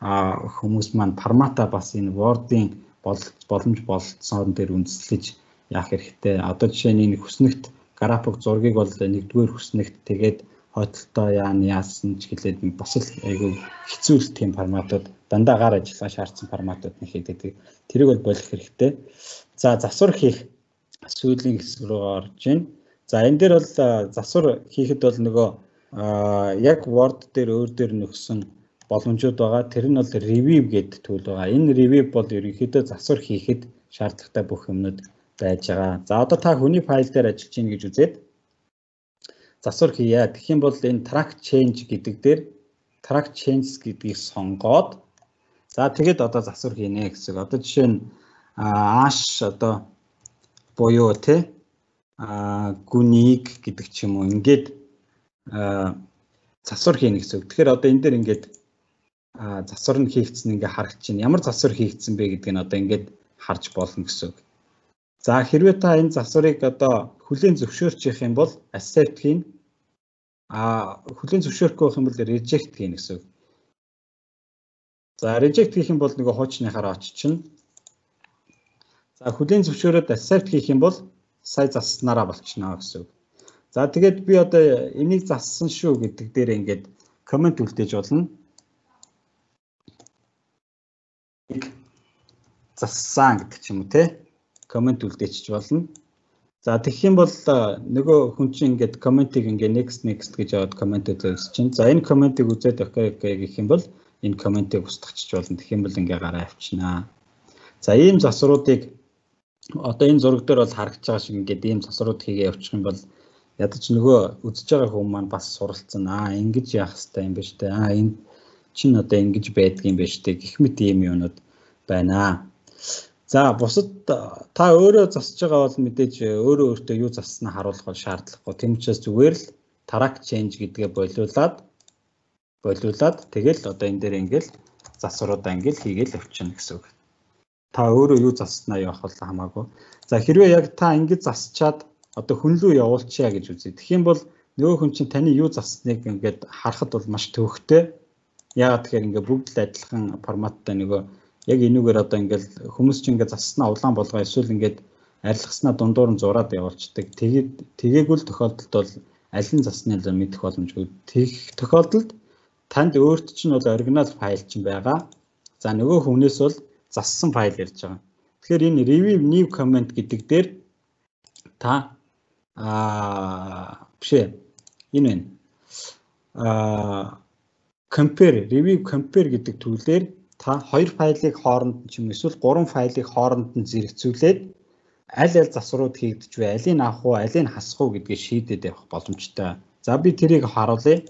хүмүүс маань формата бас энэ Word-ийн боломж болцсон дээр үндэслэж яах хэрэгтэй. Одоо жишээ нь энэ хүснэгт график зургийг бол нэгдүгээр хүснэгт тэгээд хойдолтой яана яасан ч гэлээд бас л айгүй хэцүү тийм форматууд дандаа гар ажиллагаа шаардсан форматууд нэг хийдэг. Тэрийг бол болох хэрэгтэй. За засвар хийх сүүлийн хэсэг рүү орж байна. За энэ дээр бол засвар хийхэд бол нөгөө яг Word дээр өөр дээр нөхсөн боломжууд байгаа. Тэр нь бол review гэдэг tool байгаа. Энэ review бол ерөнхийдөө засвар хийхэд шаардлагатай бүх юмнууд байж байгаа. За одоо та хүний файл дээр ажиллаж байна гэж үзээд засвар хийя. Тэгэх юм бол энэ track change гэдэг дээр track changes гэдгийг сонгоод за тэгэд одоо засвар хийнэ гэсэн. Одоо жишээ нь ааш одоо буюу те а гүнийг гэдэг ч юм уу ингээд засвар хийнэ гэсэн үг. Тэгэхээр одоо энэ дээр ингээд засвар нь хийгдсэн ингээ харагч чинь ямар засвар хийгдсэн бэ гэдгийг одоо ингээд харж болно гэсэн үг. За хэрвээ та энэ засварыг одоо хүлээн зөвшөөрчих юм бол accept хийн. А хүлээн зөвшөөрөхгүй байх юм бол reject хийн гэсэн үг. За reject хийх юм бол нөгөө хуучныхаараа очиж За хүлийн зөвшөөрөөд accept хийх юм бол сая засснараа болчихно гэсэн үг. За тэгээд би одоо энийг зассан шүү гэдэг дээр ингээд комент үлдээж болно. зассан гэдэг ч юм уу те комент үлдээчих болно. За тэгэх юм бол нөгөө хүн чинь ингээд комментиг ингээд next next гэж яваад комментүүд өгсөж чинь. За энэ комментиг үзээд окей окей гэх юм бол энэ комментиг устгахчих болно. Тэгэх юм бол ингээ гараа авчнаа. За ийм засваруудыг одоо энэ зураг дээр бол харагдаж байгаа шиг ингээд ийм засварууд хийгээ явуучих юм бол ядаж нөгөө үзэж байгаа хүмүүс маань бас суралцсан. Аа ингэж яах хэрэгтэй юм биш үү? Аа энэ чинь одоо ингэж байдаг юм биш үү? Гэх мэт ийм юмнууд байна. За бусад та өөрөө засж байгаа бол мэдээж өөрөө өөртөө юу засснаа харуулах бол шаардлагагүй. Тэм учраас зүгээр л track change гэдгээ болиулаад болиулаад тэгэл одоо энэ дээр ингээл засваруудаа ингээл хийгээл явчихна гэсэн үг та өөрөө юу засснаа явах бол хамаагүй. За хэрвээ яг та ингэж засчаад одоо хүн лүү явуулчихъя гэж үзье. Тэгэх юм бол нөгөө хүн чинь таны юу зассныг ингээд харахад бол маш төвөгтэй. Яагаад тэгэхээр ингээд бүгд л адилхан форматтай нөгөө яг энүүгээр одоо ингээд хүмүүс чинь ингээд засснаа улаан болгоо эсвэл ингээд арилгаснаа дундуур нь зураад явуулцдаг. Тэгээд тэгээгүй л тохиолдолд бол аль нь засны л мэдэх боломжгүй. Тэгэх тохиолдолд танд өөрт чинь бол оригинал файл чинь байгаа. За нөгөө хүнээс бол зассан файл ярьж байгаа. Тэгэхээр энэ review new comment гэдэг дээр та аа биш ээ энэ байна. Аа compare review compare гэдэг зүйлээр та хоёр файлыг хооронд нь ч юм эсвэл гурван файлыг хооронд нь зэрэгцүүлээд аль аль засварууд хийгдэж вэ? Алийг авах уу, алийг хасах уу гэдгийг шийдээд явах боломжтой. За би тэрийг харуулъя.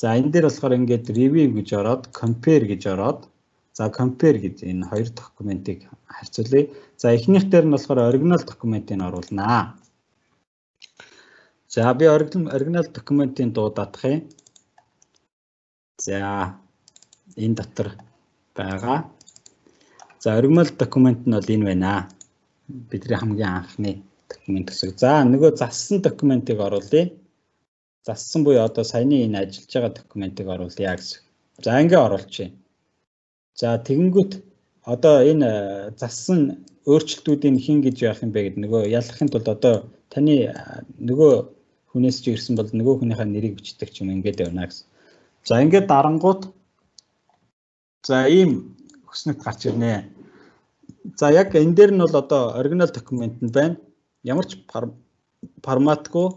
За энэ дээр болохоор ингээд review гэж ороод compare гэж ороод За compare гэж энэ хоёр документыг харьцуулъя. За эхнийх дээр нь болохоор оригинал документыг оруулнаа. За би оригинал документын дуу датах юм. За энэ дотор байгаа. За оригинал документ нь бол энэ байна. Бидний хамгийн анхны документ гэсэн. За нөгөө зассан документыг оруулъя. Зассан буюу одоо саяны энэ ажиллаж байгаа документыг оруулъя гэсэн. За ингээ оруулчихъя. За тэгэнгүүт одоо энэ э, зассан өөрчлөлтүүдийн хин гэж яах юм бэ гэдэг нөгөө ялгахын тулд одоо таны э, нөгөө хүнээс ч ирсэн бол нөгөө хүнийхээ нэрийг бичдэг ч юм ингээд явна гэсэн. За ингээд дарангууд за ийм хөснөгт гарч ирнэ. За яг энэ дээр нь бол одоо оригинал документ нь байна. Ямар ч форматгүй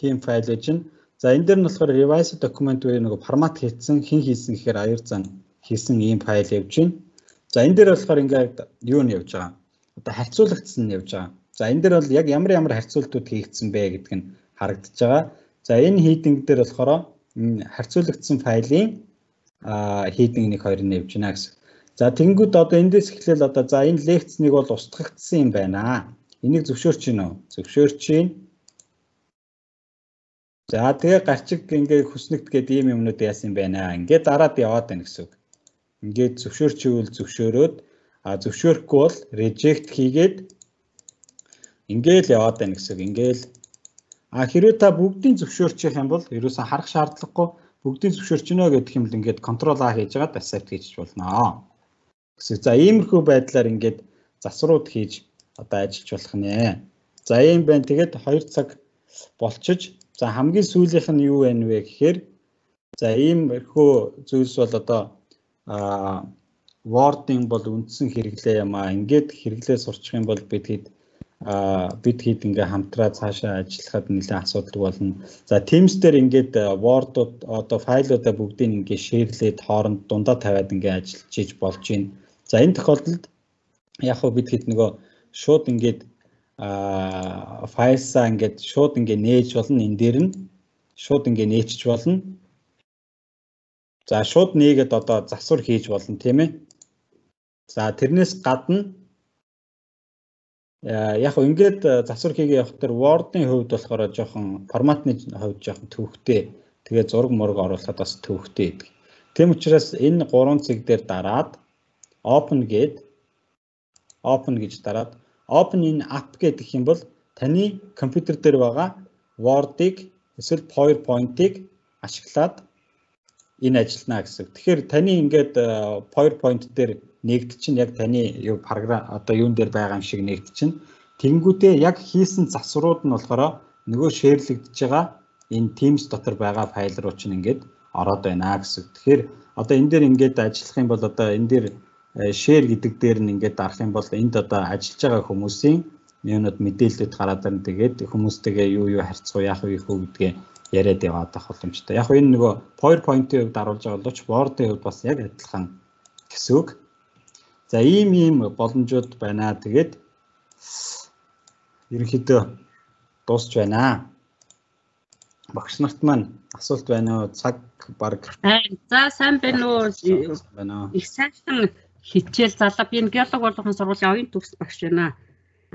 тийм файл гэж байна. За энэ дээр нь болохоор revise document буюу нөгөө формат хийсэн хэн хийсэн гэхээр аяр зан хийсэн ийм файл явж байна. За энэ дээр болохоор ингээд юу нь явж байгаа. Одоо харьцуулагдсан нь явж байгаа. За энэ дээр бол яг ямар ямар харьцуултууд хийгдсэн бэ гэдэг нь харагдаж байгаа. За энэ хийдинг дээр болохоор харьцуулагдсан файлын хийдинг нэг хоёр нь явж байна гэсэн. За тэгэнгүүт одоо эндээс эхлээл одоо за энэ лекцнийг бол устгагдсан юм байна. Энийг зөвшөөрч гин үү? Зөвшөөрч гин. За тэгээ гарчиг ингээ хүснэгт гэдэг ийм юмнууд яасан юм байна. Ингээ дараад яваад байна гэсэн үг. Ингээд зөвшөөрчүүл зөвшөөрөөд а зөвшөөрөхгүй бол reject хийгээд ингээл яваад байна гэсэн. Ингээл а хэрвээ та бүгдийн зөвшөөрчих юм бол ерөөсөн харах шаардлагагүй бүгдийн зөвшөөрчнө гэдэг юм л ингээд control A хийж байгаа accept хийж болно. Гэсэн. За иймэрхүү байдлаар ингээд засварууд хийж одоо ажиллаж болох нэ. За ийм байна. Тэгээд 2 цаг болчиж За хамгийн сүүлийнх нь юу байна вэ гэхээр за иймэрхүү зүйлс бол одоо а wording бол үндсэн хэрэглээ юм а ингээд хэрэглээ сурчих юм бол бид хэд бид хэд ингээ хамтраа цаашаа ажиллахад нэлээд асуудал болно. За Teams дээр ингээд Word-ууд одоо файлуудаа бүгдийг ингээ шеэрлээд хооронд дундаа тавиад ингээ ажиллаж хийж болж байна. За энэ тохиолдолд яг хөө бид хэд нөгөө шууд ингээд а файлсаа ингээд шууд ингээд нээж болно энэ дээр нь шууд ингээд нээчж болно. За шууд нээгээд одоо засвар хийж болно тийм ээ. За тэрнээс гадна яг нь ингээд засвар хийгээ явах дээр Word-ын хувьд болохоор жоохон форматны хувьд жоохон төвхтэй. Тэгээ зураг мураг оруулахад бас төвхтэй гэдэг. Тийм учраас энэ гурван цэг дээр дараад open гээд open гэж дараад Open in app гэдэг юм бол таны компьютер дээр байгаа Word-ыг эсвэл PowerPoint-ыг ашиглаад энэ ажилтнаа гэсэн. Тэгэхээр таны ингээд э, PowerPoint дээр нэгт чинь яг таны юу програм одоо юун дээр байгаа юм шиг нэгт чинь тэгэнгүүтээ яг хийсэн засварууд нь болохоор нөгөө шеэрлэгдэж байгаа энэ Teams дотор байгаа файл руу чинь ингээд ороод байна гэсэн. Тэгэхээр одоо энэ дээр ингээд ажиллах юм бол одоо энэ дээр share гэдэг дээр нь ингээд дарах юм бол энд одоо ажиллаж байгаа хүмүүсийн юунод мэдээлэлүүд гараад ирнэ тэгээд хүмүүстэйгээ юу юу харьцуу яах вэ гэдгээ яриад яваад авах боломжтой. Яг энэ нөгөө PowerPoint-ийн хувьд харуулж байгаа боловч Word-ийн хувьд бас яг адилхан гэсэн үг. За ийм ийм боломжууд байна. Тэгээд ерөнхийдөө дуусч байна. Багш нарт маань асуулт байна уу? Цаг баг. За сайн байна уу? Их сайхан хичээл залаа би геолог болгоны сургуулийн оюун төгс багш байна.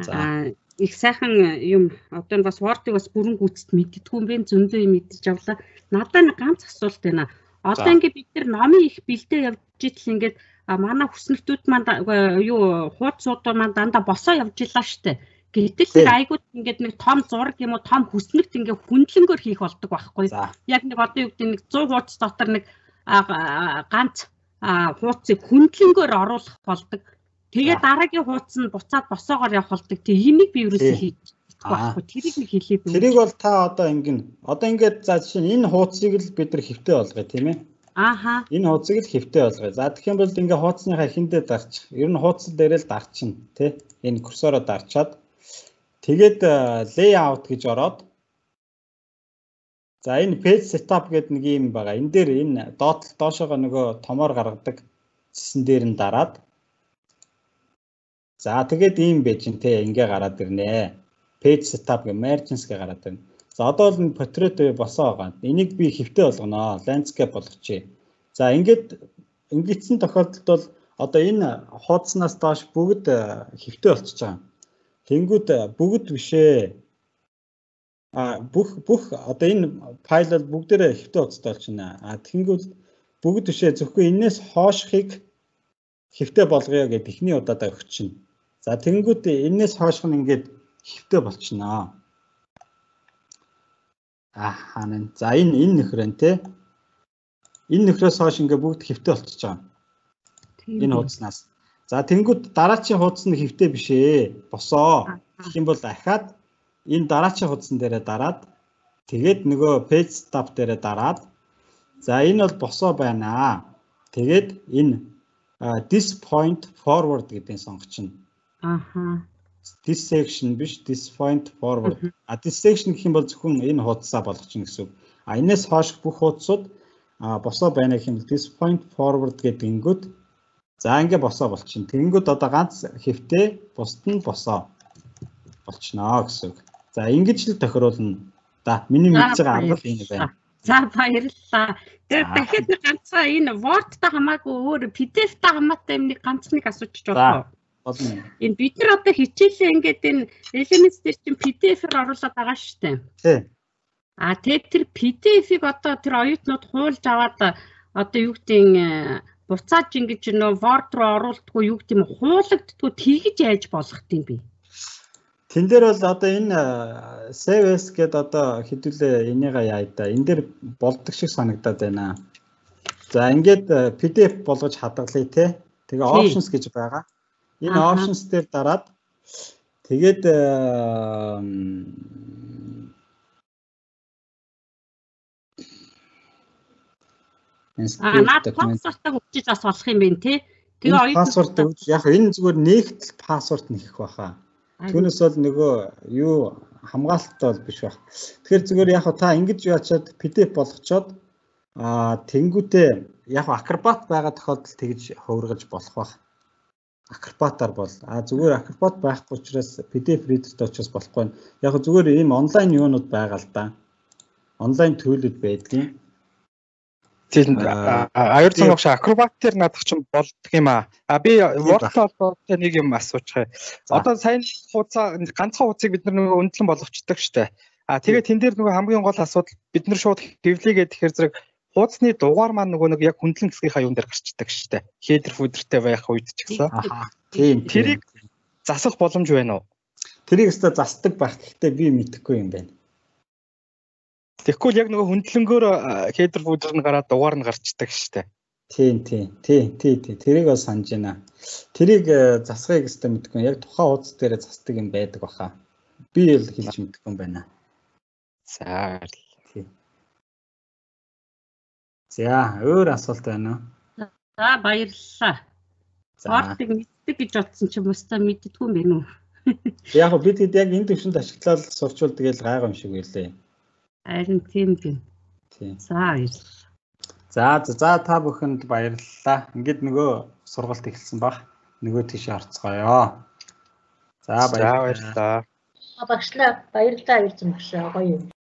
Аа их сайхан юм одоо бас Word-ыг бас бүрэн гүйцэд мэддэггүй юм бэ зөндөө юм мэдчих авлаа. Надад нэг ганц асуулт байна. Одоо ингээд бид нар номын их бэлдээ явж итэл ингээд манай хүснэгтүүд маань юу хуудсууд маань дандаа босоо явж илаа штэ. Гэтэл нэг айгууд ингээд нэг том зураг юм уу том хүснэгт ингээд хүндлэнгөөр хийх болдог байхгүй. Яг нэг одоо юу гэдэг нэг 100 хуудас дотор нэг ганц хуудсыг хүндлэнгөөр оруулах болдог. Тэгээ дараагийн хуудас нь буцаад босоогоор явах болдог. Тэг энийг би ерөөсөө хийж байхгүй. Тэрийг нэг хэлээд өгөө. Тэрийг бол та одоо ингэн. Одоо ингээд за жишээ нь энэ хуудсыг л бид нар хэвтэй болгоё тийм ээ. Ааха. Энэ хуудсыг л хэвтэй болгоё. За тэгэх юм бол ингээ хуудсныхаа хиндээ дарчих. Ер нь хуудас дээр л дарчин тий. Энэ курсороо дарчаад тэгээд layout гэж ороод За энэ page setup гэдэг нэг юм байгаа. Энэ дээр энэ доод доошоогоо нөгөө томоор гаргадаг цэсэн дээр нь дараад За тэгээд ийм байж ин те ингээ гараад ирнэ. Page setup гэ margins гэ гараад ирнэ. За одоо бол portrait босоо байгаа. Энийг би хэвтэй болгоно. Landscape болгочихъя. За ингээд ингэсэн тохиолдолд бол одоо энэ хуудснаас доош бүгд хэвтэй болчихж байгаа. Тэнгүүд бүгд бишээ А бүх бүх одоо энэ файл бол бүгдээрээ хэвтэй утастай болчихно. А тэгэнгүүт бүгд бишээ зөвхөн энээс хоошхыг хэвтэй болгоё гэдэг эхний удаадаа өгч чинь. За тэгэнгүүт энээс хоошх нь ингээд хэвтэй болчихно. Аа нэ. За энэ энэ нөхөр нь те. Энэ нөхрөөс хойш ингээд бүгд хэвтэй болчихж байгаа. Энэ хуудаснаас. За тэнгууд дараачийн хуудас нь хэвтэй биш ээ. Босоо. Гэх юм бол дахиад энэ дараачийн хуудсан дээрээ дараад тэгээд нөгөө page stop дээрээ дараад за энэ бол босоо байна. Тэгээд энэ this point forward гэдгийг сонгочихно. Аха. This section биш this point forward. А this section гэх юм бол зөвхөн энэ хуудасаа болгочихно гэсэн үг. А энэс хойш бүх хуудсууд босоо байна гэх юм бол this point forward гэдэг ингүүд За ингээ босоо болчихно. Тэгэнгүүт одоо ганц хэвтэй бусд нь босоо болчихноо гэсэн үг. За ингэж л тохируулна. Да миний мэдж байгаа арга л энэ байна. За баярлалаа. Тэр дахиад нэг ганцхан энэ Word-тай хамаагүй өөр PDF-тай хамаатай юм нэг ганц нэг асуучих жоох. Болно. Энэ бид нар одоо хичээлээ ингээд энэ LMS дээр чинь PDF-ээр оруулаад байгаа шүү дээ. Тий. А тэгээд тэр PDF-ийг одоо тэр оюутнууд хуулж аваад одоо юу гэдгийг буцааж ингэж нөө Word руу оруулдаггүй юу гэдэг юм хуулагддгүй тэгж яаж болгох юм бэ? Тэн дээр бол одоо энэ save as гэдэг одоо хэдүүлээ энийга яа да. Энэ дээр болдог шиг санагдаад байна. За ингээд PDF болгож хадгалъя те. Тэгээ options гэж байгаа. Энэ options дээр дараад тэгээд Аа наад пассвортыг өгчиж бас болох юм байна тий. Тэгээ оюутан пассворт яг энэ зүгээр нэгтэл пассворт нэх баха. Түүнээс бол нөгөө юу хамгаалалттай бол биш байх. Тэгэхээр зүгээр яг та ингэж яачаад PDF болгочоод аа тэнгүүтээ яг акробат байгаа тохиолдолд тэгж хувиргаж болох байх. Акробатаар бол а зүгээр акробат байхгүй учраас PDF reader-тэй учраас болохгүй. Яг зүгээр ийм онлайн юунууд байгаа л да. Онлайн төлөд байдгийн. Тийм аюур цан багш акробат дээр надах чинь болдго юм аа. А би холбоотой нэг юм асуучих. Одоо сайн хуудас ганцхан хуудсыг бид нар нөгөө үнэлэн болгочдөг штэ. А тэгээд тэн дээр нөгөө хамгийн гол асуудал бид нар шууд хэвлэгээ тэгэхээр зэрэг хуудасны дугаар маань нөгөө нэг яг хүндлэн хэсгийнхаа юун дээр гарчдаг штэ. Хедер фудертэй байх үед ч гэсэн. Тийм. Тэрийг засах боломж байна уу? Тэрийг өстө засдаг байх. Гэхдээ би мэдэхгүй юм байна. Тэгэхгүй л яг нөгөө хөндлөнгөөр хедер фудер нь гараад дугаар нь гарчдаг штэ. Тийм тийм тий тий тий тэрийг бас санаж байна. Тэрийг э, засахыг өстой мэдгүй яг тухайн хуудас дээр засдаг юм байдаг баха. Би л хэлж мэдгүй юм байна. За тий. За өөр асуулт байна уу? За баярлалаа. Спортыг мэддэг гэж бодсон чи бусдаа мэддэггүй юм байна уу? [LAUGHS] Яг бид хэд яг энэ төвшөнд ашиглаад сурчвал тэгэл гайгаа юм шиг байлээ. Харин тийм байна. Тийм. За баярлалаа. За за та бүхэнд баярлалаа. Ингээд нөгөө сургалт эхэлсэн баг. Нөгөө тийш орцгоё. За баярлалаа. Багшлаа баярлалаа ирсэн багшаа гоё юм.